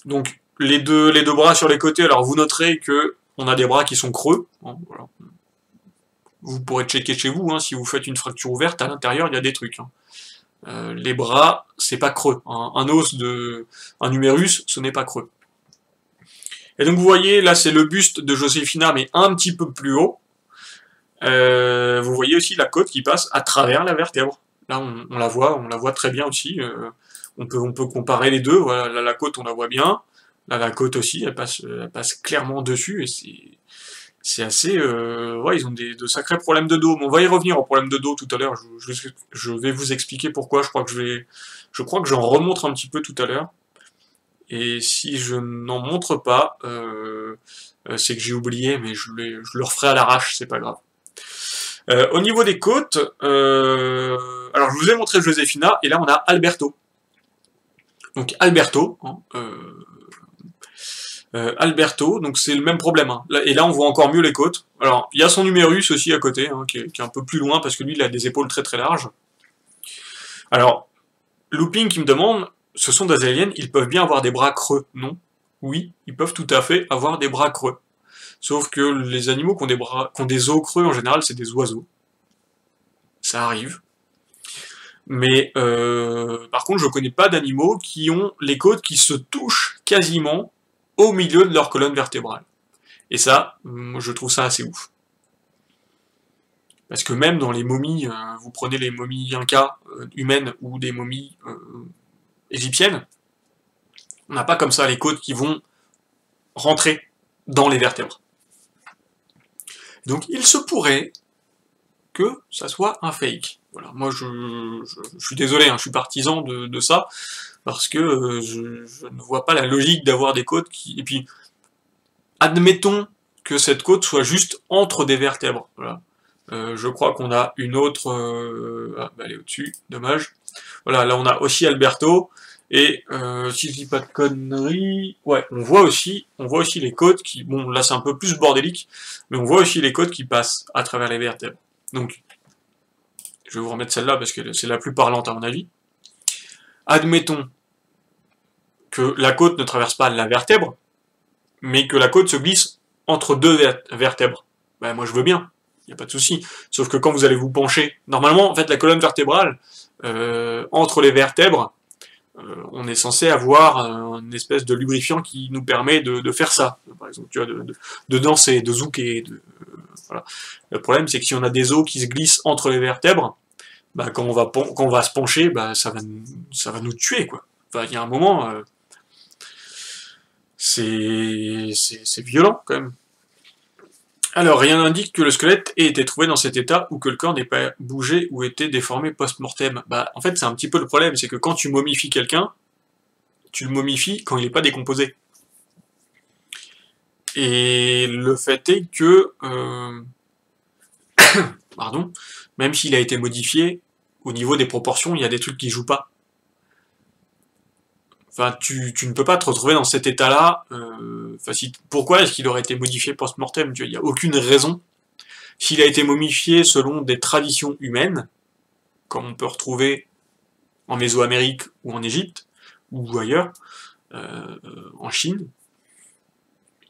donc les deux, les deux bras sur les côtés, alors vous noterez que on a des bras qui sont creux, hein, vous pourrez checker chez vous, hein, si vous faites une fracture ouverte, à l'intérieur, il y a des trucs. Hein. Euh, les bras, c'est pas creux. Un, os de un numérus, ce n'est pas creux. Et donc vous voyez, là c'est le buste de Joséphina, mais un petit peu plus haut. Euh, vous voyez aussi la côte qui passe à travers la vertèbre. Là on, la voit, on la voit très bien aussi. Euh, on, peut, on peut comparer les deux. Voilà, là, la côte on la voit bien. Là la côte aussi, elle passe, elle passe clairement dessus et c'est c'est assez... Euh, ouais, ils ont des, de sacrés problèmes de dos. on va y revenir au problème de dos tout à l'heure. Je, vais vous expliquer pourquoi. Je crois que je vais... Je crois que j'en remontre un petit peu tout à l'heure. Et si je n'en montre pas, euh, euh, c'est que j'ai oublié, mais je, je, le referai à l'arrache, c'est pas grave. au niveau des côtes, alors je vous ai montré Joséphina, et là on a Alberto. Donc Alberto, hein, euh, Alberto, donc c'est le même problème. Hein. Et là, on voit encore mieux les côtes. Alors, il y a son numérus aussi à côté, hein, qui, est, un peu plus loin, parce que lui, il a des épaules très très larges. Alors, Looping qui me demande, ce sont des aliens, ils peuvent bien avoir des bras creux, non? Oui, ils peuvent tout à fait avoir des bras creux. Sauf que les animaux qui ont des, os creux, en général, c'est des oiseaux. Ça arrive. Mais euh, par contre, je connais pas d'animaux qui ont les côtes qui se touchent quasiment au milieu de leur colonne vertébrale. Et ça, je trouve ça assez ouf. Parce que même dans les momies, euh, vous prenez les momies incas euh, humaines ou des momies égyptiennes, on n'a pas comme ça les côtes qui vont rentrer dans les vertèbres. Donc il se pourrait que ça soit un fake. Voilà, moi je, suis désolé, hein, je suis partisan de ça, parce que euh, je, ne vois pas la logique d'avoir des côtes qui... Et puis, admettons que cette côte soit juste entre des vertèbres. Voilà. Euh, je crois qu'on a une autre... Euh, ah, bah, elle est au-dessus, dommage. Voilà, là on a aussi Alberto, et si je dis pas de conneries, ouais, on voit aussi, on voit aussi les côtes qui, bon, là c'est un peu plus bordélique, mais on voit aussi les côtes qui passent à travers les vertèbres. Donc, je vais vous remettre celle-là parce que c'est la plus parlante à mon avis. Admettons que la côte ne traverse pas la vertèbre, mais que la côte se glisse entre deux vertèbres. Ben, moi je veux bien, il n'y a pas de souci. Sauf que quand vous allez vous pencher, normalement, en fait, la colonne vertébrale, euh, entre les vertèbres, euh, on est censé avoir une espèce de lubrifiant qui nous permet de, faire ça. Par exemple, tu vois, de, danser, de zouker. voilà. Le problème, c'est que si on a des os qui se glissent entre les vertèbres, bah, quand, on va, se pencher, bah, ça, va, nous tuer. il y a un moment, euh, c'est violent quand même. Alors, rien n'indique que le squelette ait été trouvé dans cet état ou que le corps n'ait pas bougé ou été déformé post-mortem. Bah, en fait, c'est un petit peu le problème, c'est que quand tu momifies quelqu'un, tu le momifies quand il n'est pas décomposé. Et le fait est que, euh, pardon, même s'il a été modifié, au niveau des proportions, il y a des trucs qui jouent pas. Enfin, tu, ne peux pas te retrouver dans cet état-là. Euh, pourquoi est-ce qu'il aurait été modifié post-mortem Il n'y a aucune raison. S'il a été momifié selon des traditions humaines, comme on peut retrouver en Mésoamérique ou en Égypte, ou ailleurs, euh, en Chine,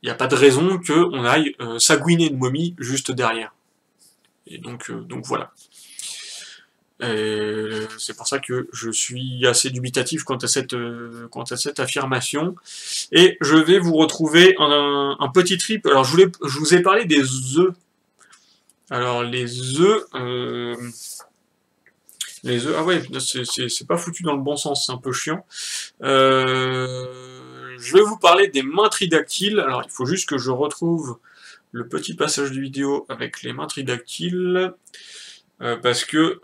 il n'y a pas de raison qu'on aille euh, s'agouiner une momie juste derrière. Et donc, donc voilà. C'est pour ça que je suis assez dubitatif quant à cette, euh, affirmation. Et je vais vous retrouver un, un petit trip. Alors je, voulais, je vous ai parlé des œufs. Alors les œufs... Euh, les œufs... Ah ouais, c'est pas foutu dans le bon sens, c'est un peu chiant. Euh, je vais vous parler des mains tridactyles. Alors il faut juste que je retrouve le petit passage de vidéo avec les mains tridactyles. Parce que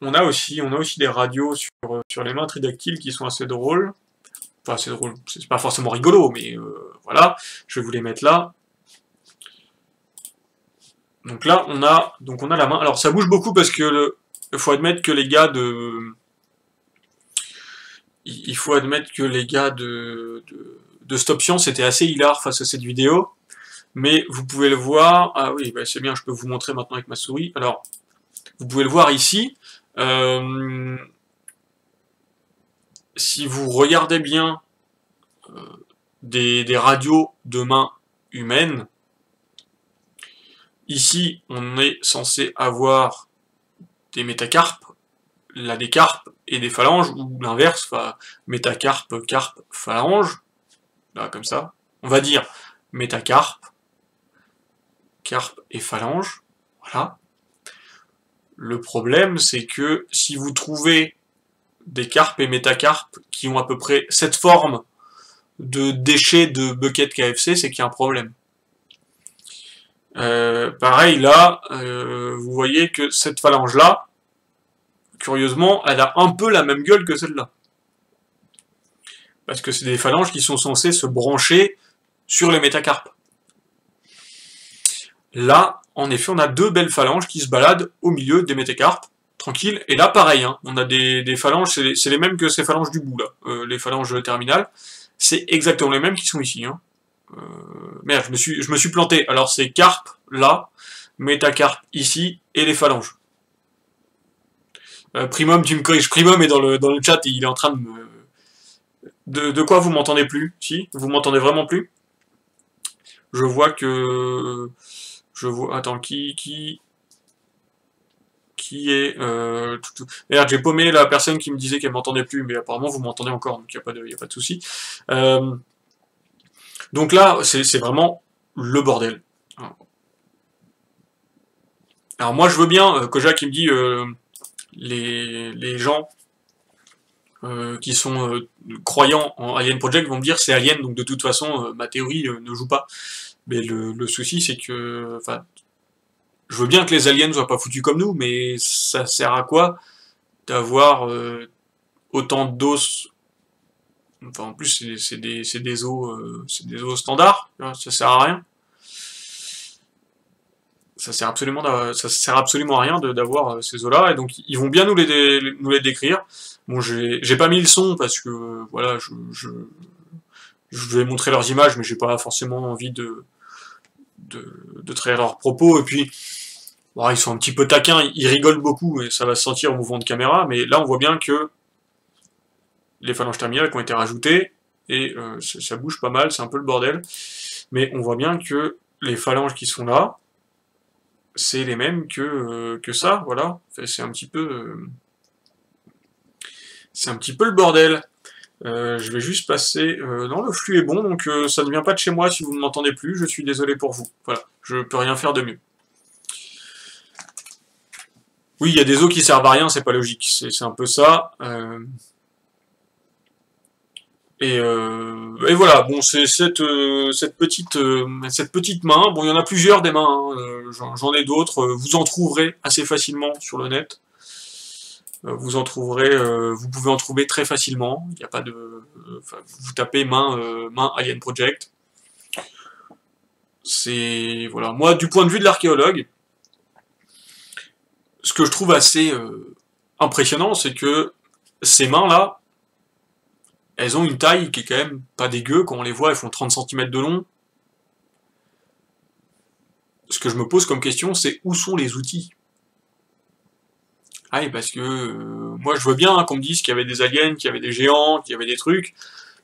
on a aussi on a aussi des radios sur, sur les mains tridactyles qui sont assez drôles. Enfin, c'est drôle, c'est pas forcément rigolo, mais voilà, je vais vous les mettre là. Donc là, on a, donc on a la main. Alors ça bouge beaucoup parce que il faut admettre que les gars de, il faut admettre que les gars de, de, Stop Science étaient assez hilar face à cette vidéo. Mais vous pouvez le voir. Ah oui, bah, c'est bien, je peux vous montrer maintenant avec ma souris. Alors, vous pouvez le voir ici. Euh, si vous regardez bien euh, des, radios de main humaines, Ici, on est censé avoir des métacarpes, là des carpes et des phalanges, ou l'inverse, enfin, métacarpe, carpe, phalange, là comme ça. On va dire métacarpe, carpe et phalange, voilà. Le problème, c'est que si vous trouvez des carpes et métacarpes qui ont à peu près cette forme de déchets de bucket KFC, c'est qu'il y a un problème. Euh, pareil, là, euh, vous voyez que cette phalange-là, curieusement, elle a un peu la même gueule que celle-là. Parce que c'est des phalanges qui sont censées se brancher sur les métacarpes. Là, en effet, on a deux belles phalanges qui se baladent au milieu des métacarpes, tranquille. Et là, pareil, hein, on a des, phalanges, c'est les, mêmes que ces phalanges du bout, là, euh, les phalanges terminales. C'est exactement les mêmes qui sont ici. Hein. Euh, merde, je me, suis, planté. Alors c'est carpe là, métacarpe ici, et les phalanges. Euh, Primum, tu me corriges. Primum est dans le, dans le chat et il est en train de me... De, quoi vous m'entendez plus? Si Vous m'entendez vraiment plus? Je vois que... Je vois... Attends, qui... Qui, qui est... Euh... Merde, j'ai paumé la personne qui me disait qu'elle m'entendait plus, mais apparemment vous m'entendez encore, donc il n'y a pas de, y a pas de souci. Euh... Donc là, c'est vraiment le bordel. Alors moi, je veux bien, euh, Kojak me dit, euh, les, gens euh, qui sont croyants en Alien Project vont me dire c'est Alien, donc de toute façon, ma théorie ne joue pas. Mais le, souci, c'est que, enfin, je veux bien que les aliens ne soient pas foutus comme nous, mais ça sert à quoi d'avoir autant d'os Enfin, en plus, c'est des, des, eaux, euh, des eaux standards, ça sert à rien. Ça sert absolument, ça sert absolument à rien d'avoir euh, ces eaux-là, et donc ils vont bien nous les, nous les décrire. Bon, j'ai pas mis le son parce que, voilà, je, je, je vais montrer leurs images, mais j'ai pas forcément envie de, de, de trahir leurs propos, et puis, bon, ils sont un petit peu taquins, ils rigolent beaucoup, et ça va se sentir au mouvement de caméra, mais là on voit bien que les phalanges terminales qui ont été rajoutées, et euh, ça bouge pas mal, c'est un peu le bordel. Mais on voit bien que les phalanges qui sont là, c'est les mêmes que, euh, ça, voilà. c'est un petit peu... Euh, c'est un petit peu le bordel. Je vais juste passer... non, le flux est bon, donc ça ne vient pas de chez moi si vous ne m'entendez plus, je suis désolé pour vous. Voilà, je peux rien faire de mieux. Oui, il y a des eaux qui servent à rien, c'est pas logique, c'est un peu ça. Euh, et, voilà, bon, c'est cette, euh, cette, petite, euh, cette petite main. Bon, il y en a plusieurs des mains, hein, j'en ai d'autres. Vous en trouverez assez facilement sur le net. Vous en trouverez, vous pouvez en trouver très facilement. Il n'y a pas de, vous tapez main, main Alien Project. C'est voilà, moi du point de vue de l'archéologue, ce que je trouve assez impressionnant, c'est que ces mains là, elles ont une taille qui est quand même pas dégueu, quand on les voit, elles font 30 cm de long. Ce que je me pose comme question, c'est où sont les outils? Ah, parce que euh, moi je veux bien qu'on me dise qu'il y avait des aliens, qu'il y avait des géants, qu'il y avait des trucs.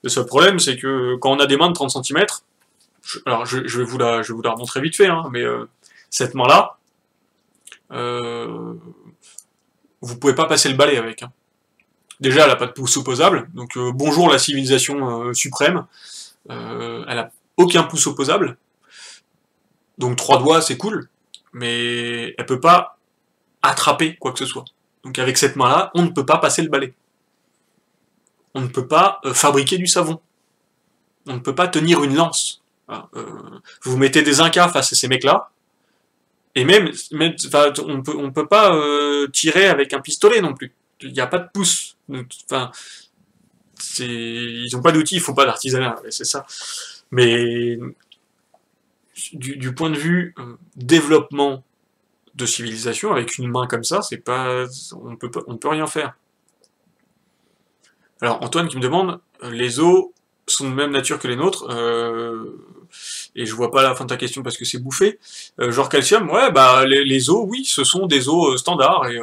Le seul problème, c'est que quand on a des mains de 30 cm, alors je, vais vous la, je vais vous la remontrer vite fait, hein, mais euh, cette main-là, euh, vous pouvez pas passer le balai avec. Hein. Déjà, elle n'a pas de pouce opposable, donc euh, bonjour la civilisation euh, suprême. Euh, elle a aucun pouce opposable. Donc trois doigts, c'est cool, mais elle peut pas attraper quoi que ce soit. Donc avec cette main-là, on ne peut pas passer le balai. On ne peut pas fabriquer du savon. On ne peut pas tenir une lance. vous mettez des incas face à ces mecs-là, Et même, on on peut pas euh, tirer avec un pistolet non plus. Il n'y a pas de pouce. Ils n'ont pas d'outils, ils font pas d'artisanat, c'est ça. Mais du, point de vue euh, développement de civilisation, avec une main comme ça, c'est pas, on peut, on peut rien faire. Alors Antoine qui me demande, euh, les os sont de même nature que les nôtres, euh, et je vois pas la fin de ta question parce que c'est bouffé. genre calcium, ouais, bah les, os, oui, ce sont des os standards, et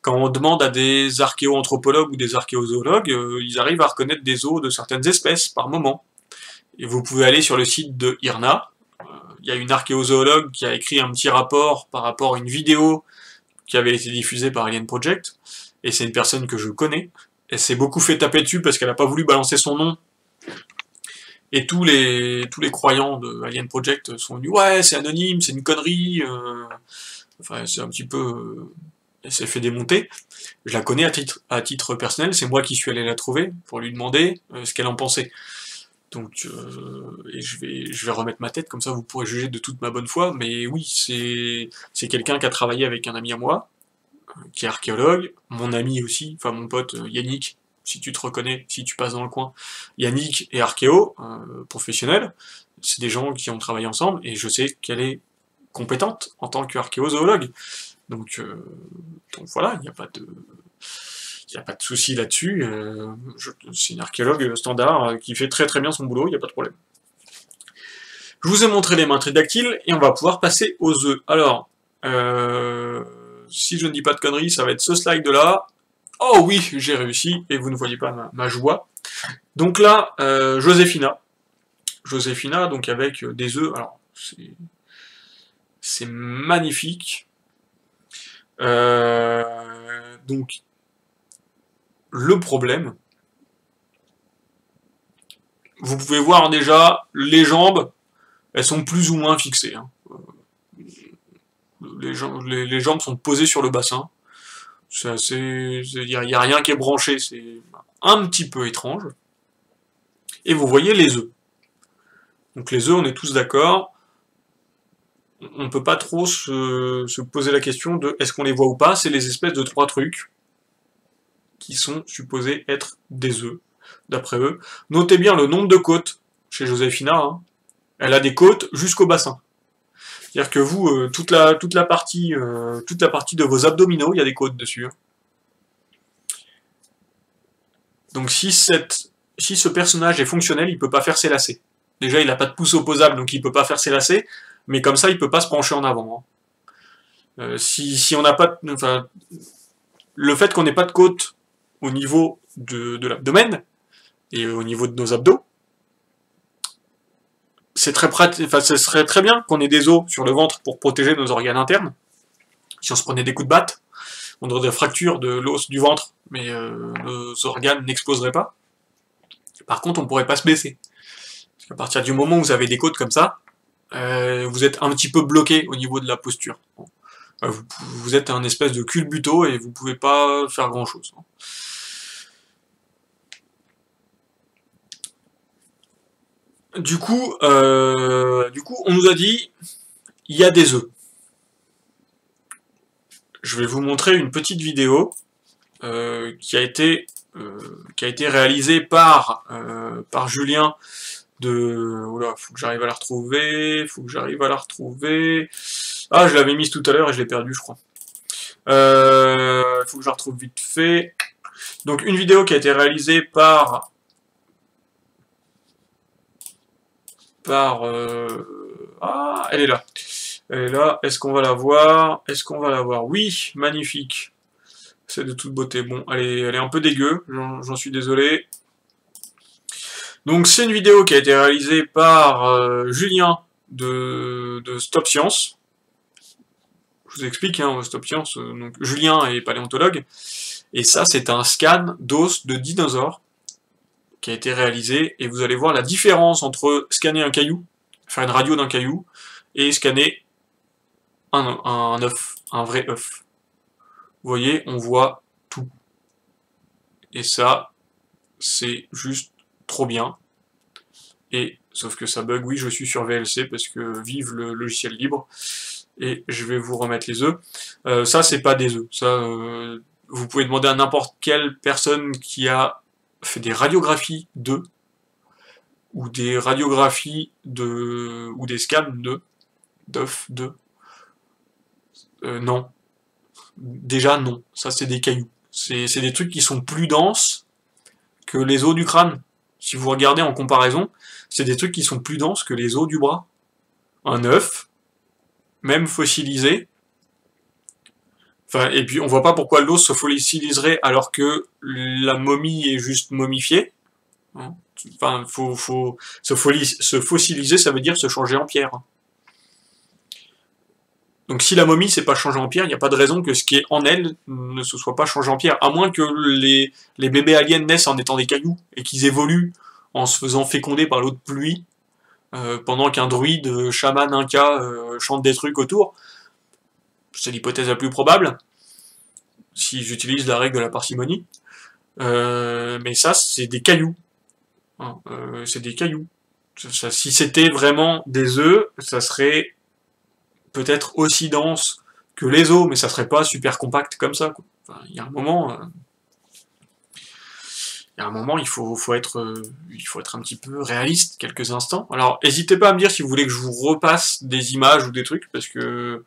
quand on demande à des archéoanthropologues ou des archéozoologues, ils arrivent à reconnaître des os de certaines espèces par moment. Et vous pouvez aller sur le site de IRNA, y a une archéozoologue qui a écrit un petit rapport par rapport à une vidéo qui avait été diffusée par Alien Project, et c'est une personne que je connais. Elle s'est beaucoup fait taper dessus parce qu'elle n'a pas voulu balancer son nom. Et tous les, tous les croyants de Alien Project sont dit ouais, c'est anonyme, c'est une connerie. Euh. Enfin, c'est un petit peu... Euh, elle s'est fait démonter. Je la connais à titre, à titre personnel, c'est moi qui suis allé la trouver pour lui demander euh, ce qu'elle en pensait. Donc, euh, et je vais, je vais remettre ma tête, comme ça vous pourrez juger de toute ma bonne foi, mais oui, c'est, quelqu'un qui a travaillé avec un ami à moi, euh, qui est archéologue, mon ami aussi, enfin mon pote euh, Yannick, si tu te reconnais, si tu passes dans le coin, Yannick est archéo, professionnel, c'est des gens qui ont travaillé ensemble, et je sais qu'elle est compétente en tant qu'archéozoologue. Donc, donc voilà, il n'y a pas de il n'y a pas de souci là-dessus. Euh, c'est une archéologue standard euh, qui fait très très bien son boulot, il n'y a pas de problème. Je vous ai montré les mains tridactyles et on va pouvoir passer aux œufs. Alors, euh, si je ne dis pas de conneries, ça va être ce slide là. Oh oui, j'ai réussi et vous ne voyez pas ma, joie. Donc là, Joséphina. Joséphina, donc avec des œufs. Alors, c'est magnifique. donc, le problème, vous pouvez voir déjà, les jambes, elles sont plus ou moins fixées. Hein. Les, jambes, sont posées sur le bassin. Il n'y a, rien qui est branché, c'est un petit peu étrange. Et vous voyez les œufs. Donc les œufs, on est tous d'accord. On ne peut pas trop se, poser la question de est-ce qu'on les voit ou pas. C'est les espèces de trois trucs qui sont supposés être des œufs, d'après eux. Notez bien le nombre de côtes chez Joséphina. Hein. Elle a des côtes jusqu'au bassin. C'est-à-dire que vous, euh, toute, la, toute, la partie, euh, toute la partie de vos abdominaux, il y a des côtes dessus. Hein. Donc si, cette, si ce personnage est fonctionnel, il peut pas faire ses lacets. Déjà, il n'a pas de pouce opposable, donc il peut pas faire ses lacets, mais comme ça, il peut pas se pencher en avant. Hein. Euh, si, si, on n'a pas... Enfin, le fait qu'on n'ait pas de côte au niveau de, l'abdomen et au niveau de nos abdos. C'est très pratique, enfin, ce serait très bien qu'on ait des os sur le ventre pour protéger nos organes internes. Si on se prenait des coups de batte, on aurait des fractures de l'os du ventre, mais euh, nos organes n'exploseraient pas. Par contre, on pourrait pas se baisser. Parce qu'à partir du moment où vous avez des côtes comme ça, euh, vous êtes un petit peu bloqué au niveau de la posture. Vous, êtes un espèce de culbuto et vous pouvez pas faire grand Du coup, euh, du coup, on nous a dit, il y a des œufs. Je vais vous montrer une petite vidéo euh, qui a été euh, qui a été réalisée par par Julien de. Oula, faut que j'arrive à la retrouver, faut que j'arrive à la retrouver. Ah, je l'avais mise tout à l'heure et je l'ai perdue, je crois. Faut que je la retrouve vite fait. Donc une vidéo qui a été réalisée par Euh, ah, elle est là. Elle est là. Est-ce qu'on va la voir? Est-ce qu'on va la voir? Oui, magnifique. C'est de toute beauté. Bon, elle est, elle est un peu dégueu, j'en suis désolé. Donc c'est une vidéo qui a été réalisée par euh, Julien de, Stop Science. Je vous explique, hein, Stop Science, euh, donc Julien est paléontologue. Et ça, c'est un scan d'os de dinosaures a été réalisé, et vous allez voir la différence entre scanner un caillou, faire une radio d'un caillou, et scanner un, un œuf, un vrai œuf. Vous voyez, on voit tout. Et ça, c'est juste trop bien. Et, sauf que ça bug, oui, je suis sur VLC, parce que vive le logiciel libre. et je vais vous remettre les œufs. Euh, ça, c'est pas des œufs. Ça, euh, vous pouvez demander à n'importe quelle personne qui a fait des radiographies d'œufs ou des radiographies de ou des scans de d'œufs de euh, non. Déjà non. Ça, c'est des cailloux. C'est des trucs qui sont plus denses que les os du crâne. Si vous regardez en comparaison, c'est des trucs qui sont plus denses que les os du bras. Un œuf, même fossilisé. Et puis on voit pas pourquoi l'os se fossiliserait alors que la momie est juste momifiée. Hein. Enfin, faut, faut se, fossiliser, ça veut dire se changer en pierre. Donc si la momie s'est pas changée en pierre, il n'y a pas de raison que ce qui est en elle ne se soit pas changé en pierre, à moins que les, bébés aliens naissent en étant des cailloux et qu'ils évoluent en se faisant féconder par l'eau de pluie, euh, pendant qu'un druide, chaman, inca, euh, chante des trucs autour. C'est l'hypothèse la plus probable, si j'utilise la règle de la parcimonie. Euh, mais ça, c'est des cailloux. Hein, c'est des cailloux. si c'était vraiment des œufs, ça serait peut-être aussi dense que les os, mais ça serait pas super compact comme ça. Il y a un moment, il y a un moment, il faut, être, euh, il faut être un petit peu réaliste quelques instants. Alors, n'hésitez pas à me dire si vous voulez que je vous repasse des images ou des trucs, parce que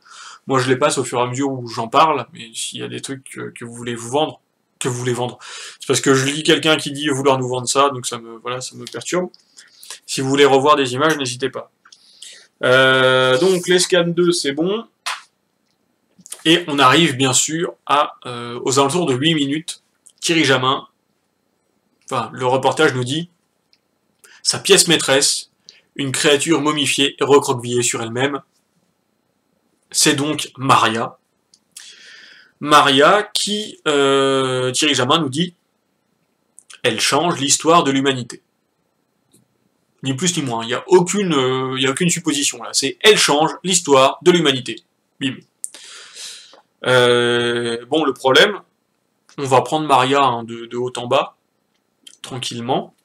moi je les passe au fur et à mesure où j'en parle, mais s'il y a des trucs que, vous voulez vous vendre, que vous voulez vendre, c'est parce que je lis quelqu'un qui dit vouloir nous vendre ça, donc ça me, voilà, ça me perturbe. Si vous voulez revoir des images, n'hésitez pas. Euh, donc les scans 2, c'est bon. Et on arrive bien sûr à, euh, aux alentours de 8 minutes. Thierry Jamin le reportage nous dit sa pièce maîtresse, une créature momifiée et recroquevillée sur elle-même. C'est donc Maria. Maria qui, euh, Thierry Jamin nous dit, elle change l'histoire de l'humanité. Ni plus ni moins, il n'y a, aucune, euh, a aucune supposition là, c'est elle change l'histoire de l'humanité. Bim. Euh, bon, le problème, on va prendre Maria hein, de haut en bas, tranquillement.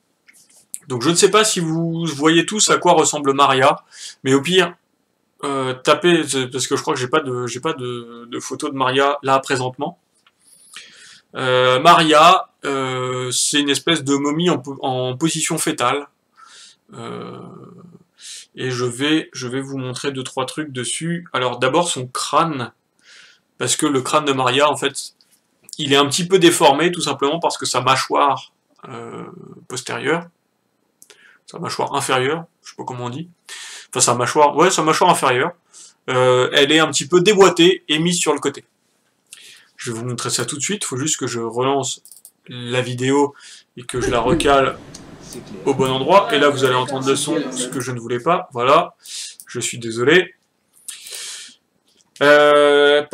Donc je ne sais pas si vous voyez tous à quoi ressemble Maria, mais au pire, euh, tapez, parce que je crois que j'ai pas de j'ai pas de, de, photo de Maria là présentement. Euh, Maria, euh, c'est une espèce de momie en, position fétale. et je vais, je vais vous montrer deux trois trucs dessus. Alors d'abord son crâne, parce que le crâne de Maria, en fait, il est un petit peu déformé, tout simplement parce que sa mâchoire euh, postérieure, sa mâchoire inférieure, je sais pas comment on dit, enfin sa mâchoire, ouais, sa mâchoire inférieure, euh, elle est un petit peu déboîtée et mise sur le côté. Je vais vous montrer ça tout de suite, il faut juste que je relance la vidéo et que je la recale au bon endroit. Et là, vous allez entendre le son, ce que je ne voulais pas. Voilà, je suis désolé. Euh,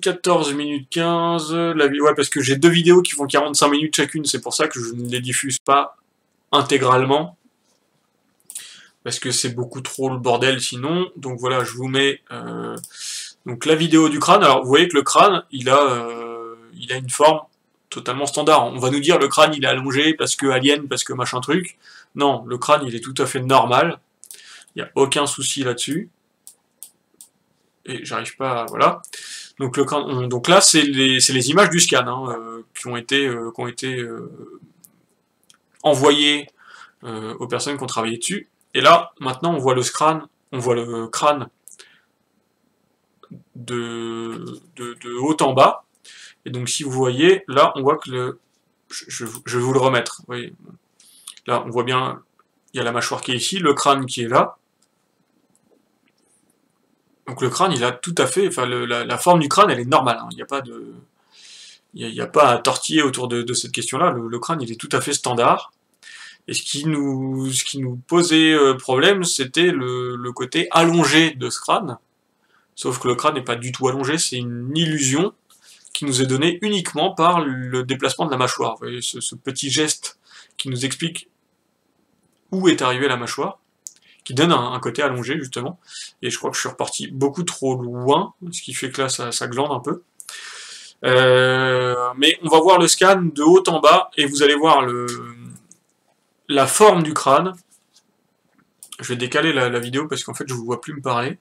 14 minutes 15. La, ouais, parce que j'ai deux vidéos qui font 45 minutes chacune, c'est pour ça que je ne les diffuse pas intégralement. Parce que c'est beaucoup trop le bordel sinon. Donc voilà, je vous mets euh, donc la vidéo du crâne. Alors vous voyez que le crâne, il a, euh, il a une forme totalement standard. On va nous dire le crâne il est allongé parce que alien, parce que machin truc. Non, le crâne il est tout à fait normal. Il n'y a aucun souci là-dessus et j'arrive pas, voilà. Donc, le, donc là, c'est les, les, images du scan hein, euh, qui ont été, qui ont été envoyées aux personnes qui ont travaillé dessus. Et là, maintenant, on voit le crâne, on voit le crâne de, haut en bas. Et donc, si vous voyez, là, on voit que le, je, vais vous le remettre. Là, on voit bien, il y a la mâchoire qui est ici, le crâne qui est là. Donc le crâne, il a tout à fait, enfin la, forme du crâne, elle est normale. Hein. Il n'y a pas de, il n'y a, pas à tortiller autour de, cette question-là. Le, crâne, il est tout à fait standard. Et ce qui nous, ce qui nous posait euh, problème, c'était le, côté allongé de ce crâne. Sauf que le crâne n'est pas du tout allongé, c'est une illusion qui nous est donnée uniquement par le déplacement de la mâchoire. Vous voyez, ce petit geste qui nous explique où est arrivée la mâchoire qui donne un, côté allongé justement. Et je crois que je suis reparti beaucoup trop loin, ce qui fait que là ça, glande un peu. Euh, mais on va voir le scan de haut en bas et vous allez voir le, la forme du crâne. Je vais décaler la, vidéo parce qu'en fait je ne vous vois plus me parler.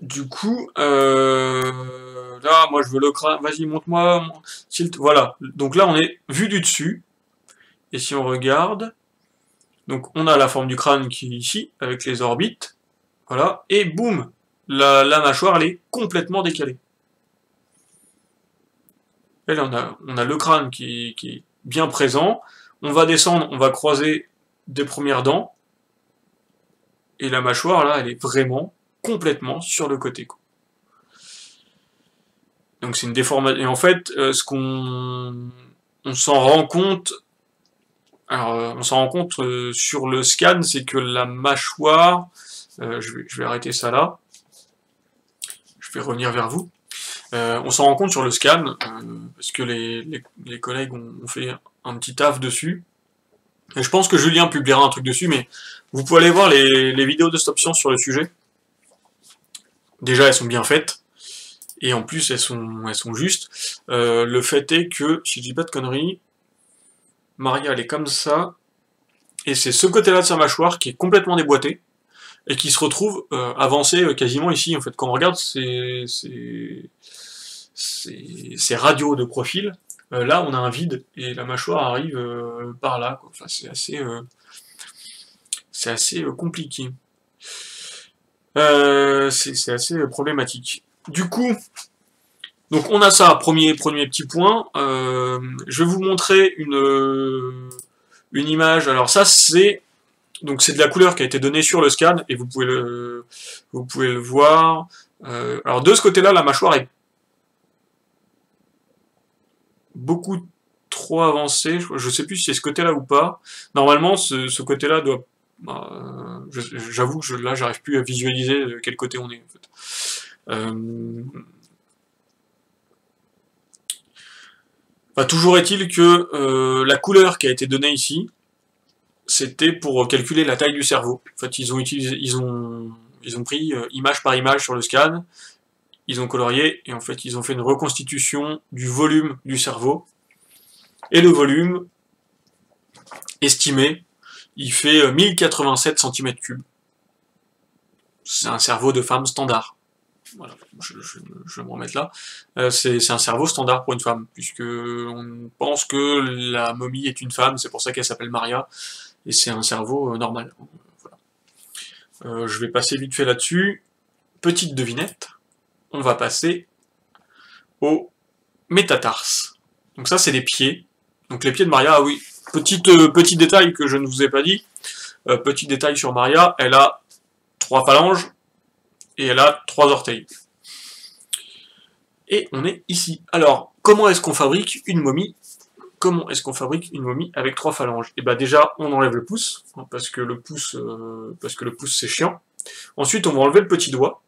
Du coup, euh, là, moi je veux le crâne. Vas-y, monte-moi. Voilà. Donc là, on est vu du dessus. Et si on regarde, donc on a la forme du crâne qui est ici, avec les orbites. Voilà. Et boum, la, la mâchoire, elle est complètement décalée. Et là, on a, on a le crâne qui, est bien présent, on va descendre, on va croiser des premières dents, et la mâchoire, là, elle est vraiment complètement sur le côté. Donc c'est une déformation. Et en fait, euh, ce qu'on on s'en rend compte, alors euh, on s'en rend compte euh, sur le scan, c'est que la mâchoire, je vais, je, vais, arrêter ça là, je vais revenir vers vous. On s'en rend compte sur le scan, parce que les, collègues ont, fait un petit taf dessus. Je pense que Julien publiera un truc dessus, mais vous pouvez aller voir les, vidéos de Stop Science sur le sujet. Déjà, elles sont bien faites. Et en plus, elles sont, elles justes. Euh, le fait est que, si je dis pas de conneries, Maria, elle est comme ça. Et c'est ce côté-là de sa mâchoire qui est complètement déboîté. Et qui se retrouve euh, avancé euh, quasiment ici. En fait, quand on regarde ces, radios de profil, là, on a un vide. Et la mâchoire arrive par là. Enfin, c'est assez, c'est assez compliqué. Euh, c'est assez problématique. Du coup, donc on a ça, premier, premier petit point. Euh, je vais vous montrer une, une image. Alors ça, c'est donc c'est de la couleur qui a été donnée sur le scan et vous pouvez le, vous pouvez le voir. Euh, alors de ce côté-là, la mâchoire est beaucoup trop avancée. Je ne sais plus si c'est ce côté-là ou pas. Normalement, ce, côté-là doit bah, j'avoue que là, j'arrive plus à visualiser de quel côté on est. En. Euh, bah, toujours est-il que euh, la couleur qui a été donnée ici, c'était pour calculer la taille du cerveau. En fait, ils ont pris euh, image par image sur le scan, ils ont colorié et en fait, ils ont fait une reconstitution du volume du cerveau. Et le volume estimé il fait 1087 euh, cm3. C'est un cerveau de femme standard. Voilà, je, vais me remettre là. Euh, c'est un cerveau standard pour une femme, puisque on pense que la momie est une femme, c'est pour ça qu'elle s'appelle Maria, et c'est un cerveau euh, normal. je vais passer vite fait là-dessus. Petite devinette, on va passer au métatarse. Donc ça, c'est les pieds. Donc les pieds de Maria, ah oui, euh, petit détail que je ne vous ai pas dit, euh, petit détail sur Maria, elle a trois phalanges et elle a trois orteils. Et on est ici. Alors, comment est-ce qu'on fabrique une momie Comment est-ce qu'on fabrique une momie avec trois phalanges? Et eh bien déjà, on enlève le pouce, hein, parce que le pouce, euh, parce que le pouce c'est chiant. Ensuite, on va enlever le petit doigt.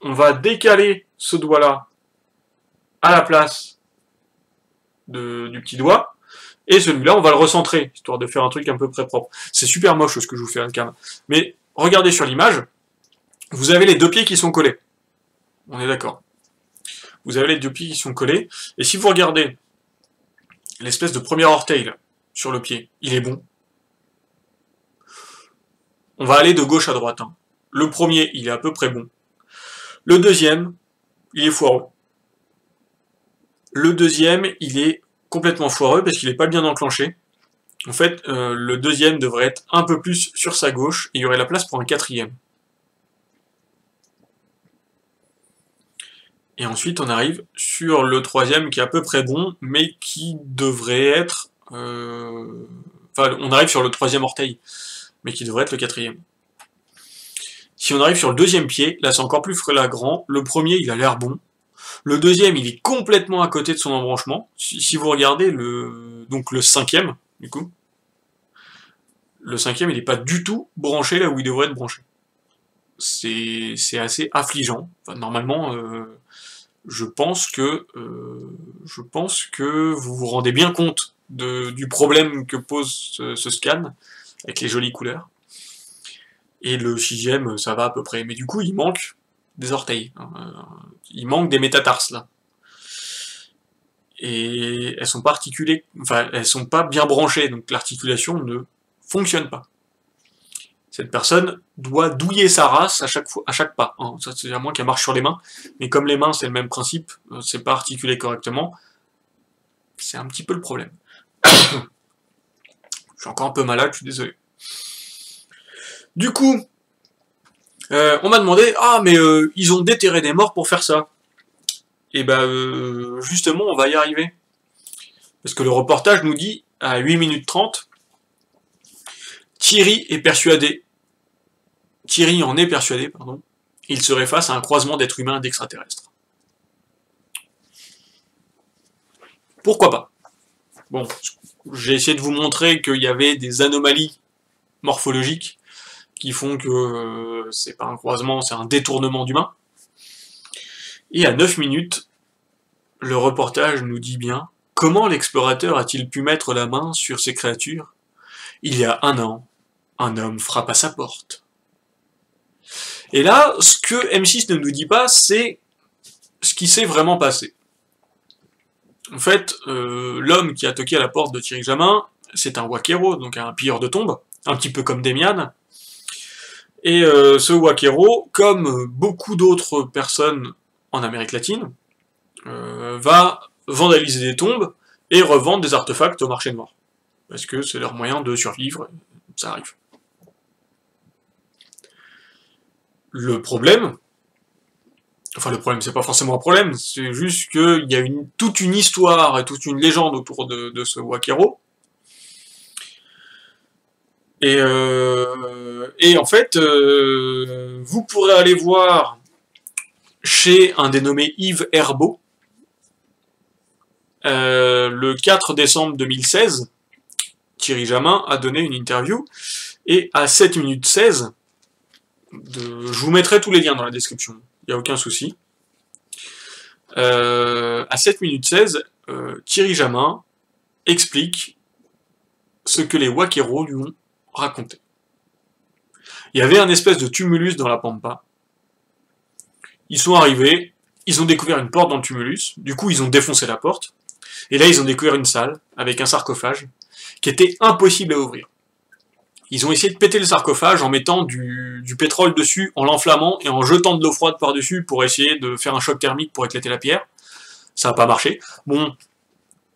On va décaler ce doigt-là à la place du petit doigt. Et celui-là, on va le recentrer, histoire de faire un truc un peu près propre. C'est super moche ce que je vous fais, hein, cam. Mais regardez sur l'image, vous avez les deux pieds qui sont collés. On est d'accord. Vous avez les deux pieds qui sont collés. Et si vous regardez l'espèce de premier orteil sur le pied, il est bon. On va aller de gauche à droite. Hein. Le premier, il est à peu près bon. Le deuxième, il est foireux. Le deuxième, il est complètement foireux parce qu'il n'est pas bien enclenché. En fait, euh, le deuxième devrait être un peu plus sur sa gauche et il y aurait la place pour un quatrième. Et ensuite, on arrive sur le troisième qui est à peu près bon, mais qui devrait être... Euh, enfin, on arrive sur le troisième orteil, mais qui devrait être le quatrième. Si on arrive sur le deuxième pied, là c'est encore plus flagrant. Le premier, il a l'air bon. Le deuxième, il est complètement à côté de son embranchement. Si, vous regardez le donc le cinquième, du coup, le cinquième, il n'est pas du tout branché là où il devrait être branché. C'est assez affligeant. normalement, euh, je pense que euh, je pense que vous vous rendez bien compte du problème que pose ce, scan avec les jolies couleurs. Et le sixième, ça va à peu près. Mais du coup, il manque des orteils. Hein, il manque des métatarses là. Et elles sont pas articulées, enfin elles sont pas bien branchées, donc l'articulation ne fonctionne pas. Cette personne doit douiller sa race à chaque fois, à chaque pas. Hein. Ça, c'est à moins qu'elle marche sur les mains, mais comme les mains c'est le même principe, euh, c'est pas articulé correctement, c'est un petit peu le problème. je suis encore un peu malade, je suis désolé. Du coup, euh, on m'a demandé, ah mais euh, ils ont déterré des morts pour faire ça. Et ben justement, on va y arriver. Parce que le reportage nous dit, à 8 minutes 30, Thierry est persuadé Thierry en est persuadé, il serait face à un croisement d'êtres humains d'extraterrestres. Pourquoi pas? Bon, j'ai essayé de vous montrer qu'il y avait des anomalies morphologiques qui font que euh, c'est pas un croisement, c'est un détournement d'humain. Et à 9 minutes, le reportage nous dit bien comment l'explorateur a-t-il pu mettre la main sur ces créatures? Il y a un an, un homme frappe à sa porte. Et là, ce que M6 ne nous dit pas, c'est ce qui s'est vraiment passé. En fait, euh, l'homme qui a toqué à la porte de Thierry Jamin, c'est un Wakero, donc un pilleur de tombes, un petit peu comme Demian. Et euh, ce Wakero, comme beaucoup d'autres personnes en Amérique latine, euh, va vandaliser des tombes et revendre des artefacts au marché noir. Parce que c'est leur moyen de survivre, ça arrive. Le problème, enfin le problème c'est pas forcément un problème, c'est juste qu'il y a toute une histoire et toute une légende autour de, ce Wakero. Et, euh, en fait, euh, vous pourrez aller voir chez un dénommé Yves Herbeau, euh, le 4 décembre 2016, Thierry Jamin a donné une interview, et à 7 minutes 16, je vous mettrai tous les liens dans la description, il n'y a aucun souci. Euh, à 7 minutes 16, euh, Thierry Jamin explique ce que les Wakero lui ont raconté. Il y avait un espèce de tumulus dans la pampa. Ils sont arrivés, ils ont découvert une porte dans le tumulus, du coup ils ont défoncé la porte, et là ils ont découvert une salle avec un sarcophage qui était impossible à ouvrir. Ils ont essayé de péter le sarcophage en mettant du, pétrole dessus, en l'enflammant et en jetant de l'eau froide par-dessus pour essayer de faire un choc thermique pour éclater la pierre. Ça n'a pas marché. Bon,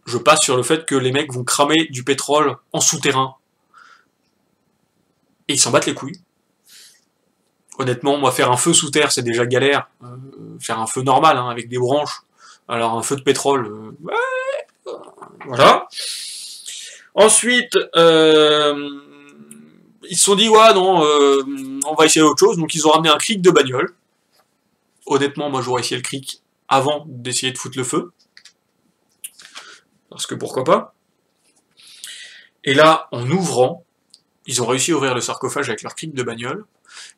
je passe sur le fait que les mecs vont cramer du pétrole en souterrain. Et ils s'en battent les couilles. Honnêtement, moi, faire un feu sous terre, c'est déjà galère. Euh, faire un feu normal, hein, avec des branches. Alors, un feu de pétrole, euh, ouais, voilà. Ensuite, euh, ils se sont dit, ouais, non, euh, on va essayer autre chose. Donc ils ont ramené un cric de bagnole. Honnêtement, moi j'aurais essayé le cric avant d'essayer de foutre le feu. Parce que pourquoi pas. Et là, en ouvrant, ils ont réussi à ouvrir le sarcophage avec leur cric de bagnole.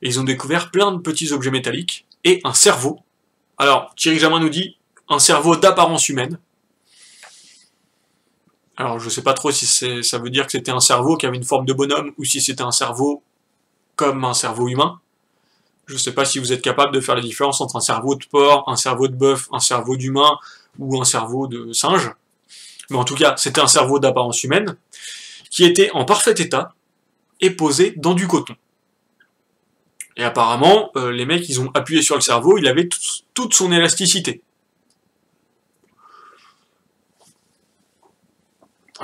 Et ils ont découvert plein de petits objets métalliques et un cerveau. Alors, Thierry Jamin nous dit un cerveau d'apparence humaine. Alors je sais pas trop si ça veut dire que c'était un cerveau qui avait une forme de bonhomme ou si c'était un cerveau comme un cerveau humain. Je sais pas si vous êtes capable de faire la différence entre un cerveau de porc, un cerveau de bœuf, un cerveau d'humain ou un cerveau de singe. Mais en tout cas, c'était un cerveau d'apparence humaine qui était en parfait état et posé dans du coton. Et apparemment, euh, les mecs, ils ont appuyé sur le cerveau, il avait toute son élasticité.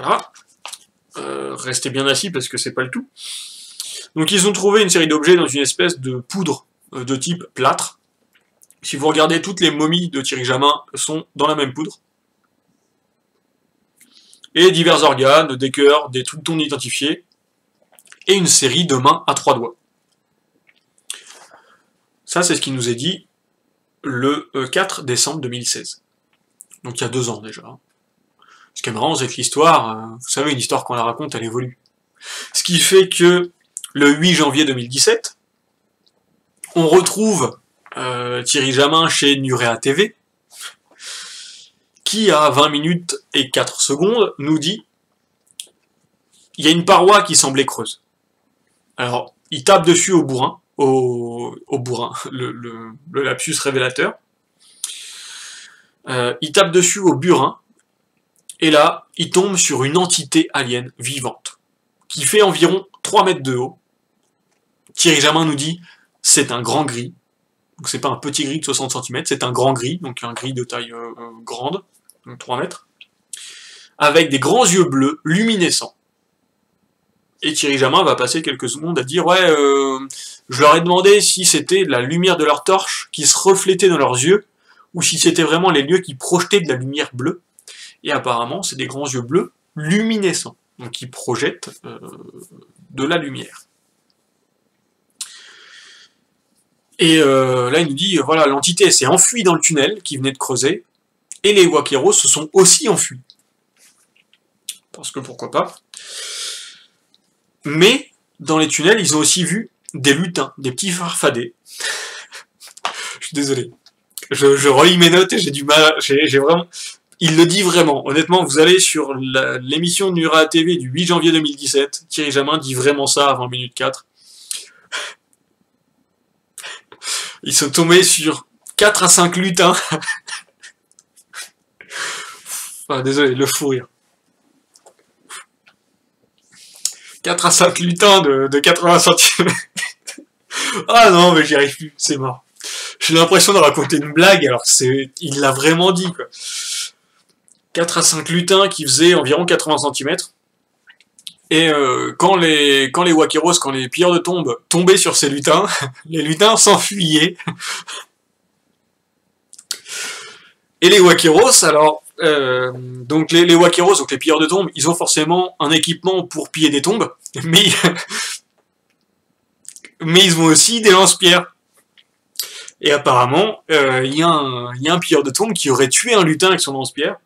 Voilà. Euh, restez bien assis parce que c'est pas le tout. Donc ils ont trouvé une série d'objets dans une espèce de poudre euh, de type plâtre. Si vous regardez, toutes les momies de Thierry Jamin sont dans la même poudre. Et divers organes, des cœurs, des trucs non identifiés, et une série de mains à trois doigts. Ça, c'est ce qui nous est dit le 4 euh, décembre 2016. Donc il y a deux ans déjà. Ce qui est marrant, c'est que l'histoire, euh, vous savez, une histoire qu'on la raconte, elle évolue. Ce qui fait que le 8 janvier 2017, on retrouve euh, Thierry Jamin chez Nurea TV, qui à 20 minutes et 4 secondes nous dit il y a une paroi qui semblait creuse. Alors, il tape dessus au bourrin, au, bourrin, le, lapsus révélateur. Euh, il tape dessus au burin, et là, il tombe sur une entité alien vivante, qui fait environ 3 mètres de haut, Thierry Jamin nous dit c'est un grand gris. Donc c'est pas un petit gris de 60 cm, c'est un grand gris, donc un gris de taille euh, euh, grande, donc 3 mètres, avec des grands yeux bleus luminescents. Et Thierry Jamin va passer quelques secondes à dire ouais, euh, je leur ai demandé si c'était la lumière de leur torche qui se reflétait dans leurs yeux, ou si c'était vraiment les lieux qui projetaient de la lumière bleue. Et apparemment, c'est des grands yeux bleus luminescents, donc qui projettent de la lumière. Et euh, là, il nous dit, voilà, l'entité s'est enfuie dans le tunnel qui venait de creuser, et les Wakeros se sont aussi enfuis. Parce que pourquoi pas. Mais, dans les tunnels, ils ont aussi vu des lutins, des petits farfadets. je suis désolé. Je, relis mes notes et j'ai du mal, j'ai vraiment... Il le dit vraiment. Honnêtement, vous allez sur l'émission Nura TV du 8 janvier 2017. Thierry Jamin dit vraiment ça avant minute 4. Ils sont tombés sur 4 à 5 lutins. enfin, désolé, le fou rire. 4 à 5 lutins de, de 80 cm. ah non, mais j'y arrive plus, c'est mort. J'ai l'impression de raconter une blague, alors c'est, il l'a vraiment dit, quoi. 4 à 5 lutins qui faisaient environ 80 cm. Et euh, quand les quand quand les pilleurs de tombes tombaient sur ces lutins, les lutins s'enfuyaient. Et les Wakiros, alors, euh, donc les, les Wakiros, donc les pilleurs de tombes, ils ont forcément un équipement pour piller des tombes, mais, mais ils ont aussi des lance-pierres. Et apparemment, euh, il y, y, a un pilleur de tombes qui aurait tué un lutin avec son lance-pierre.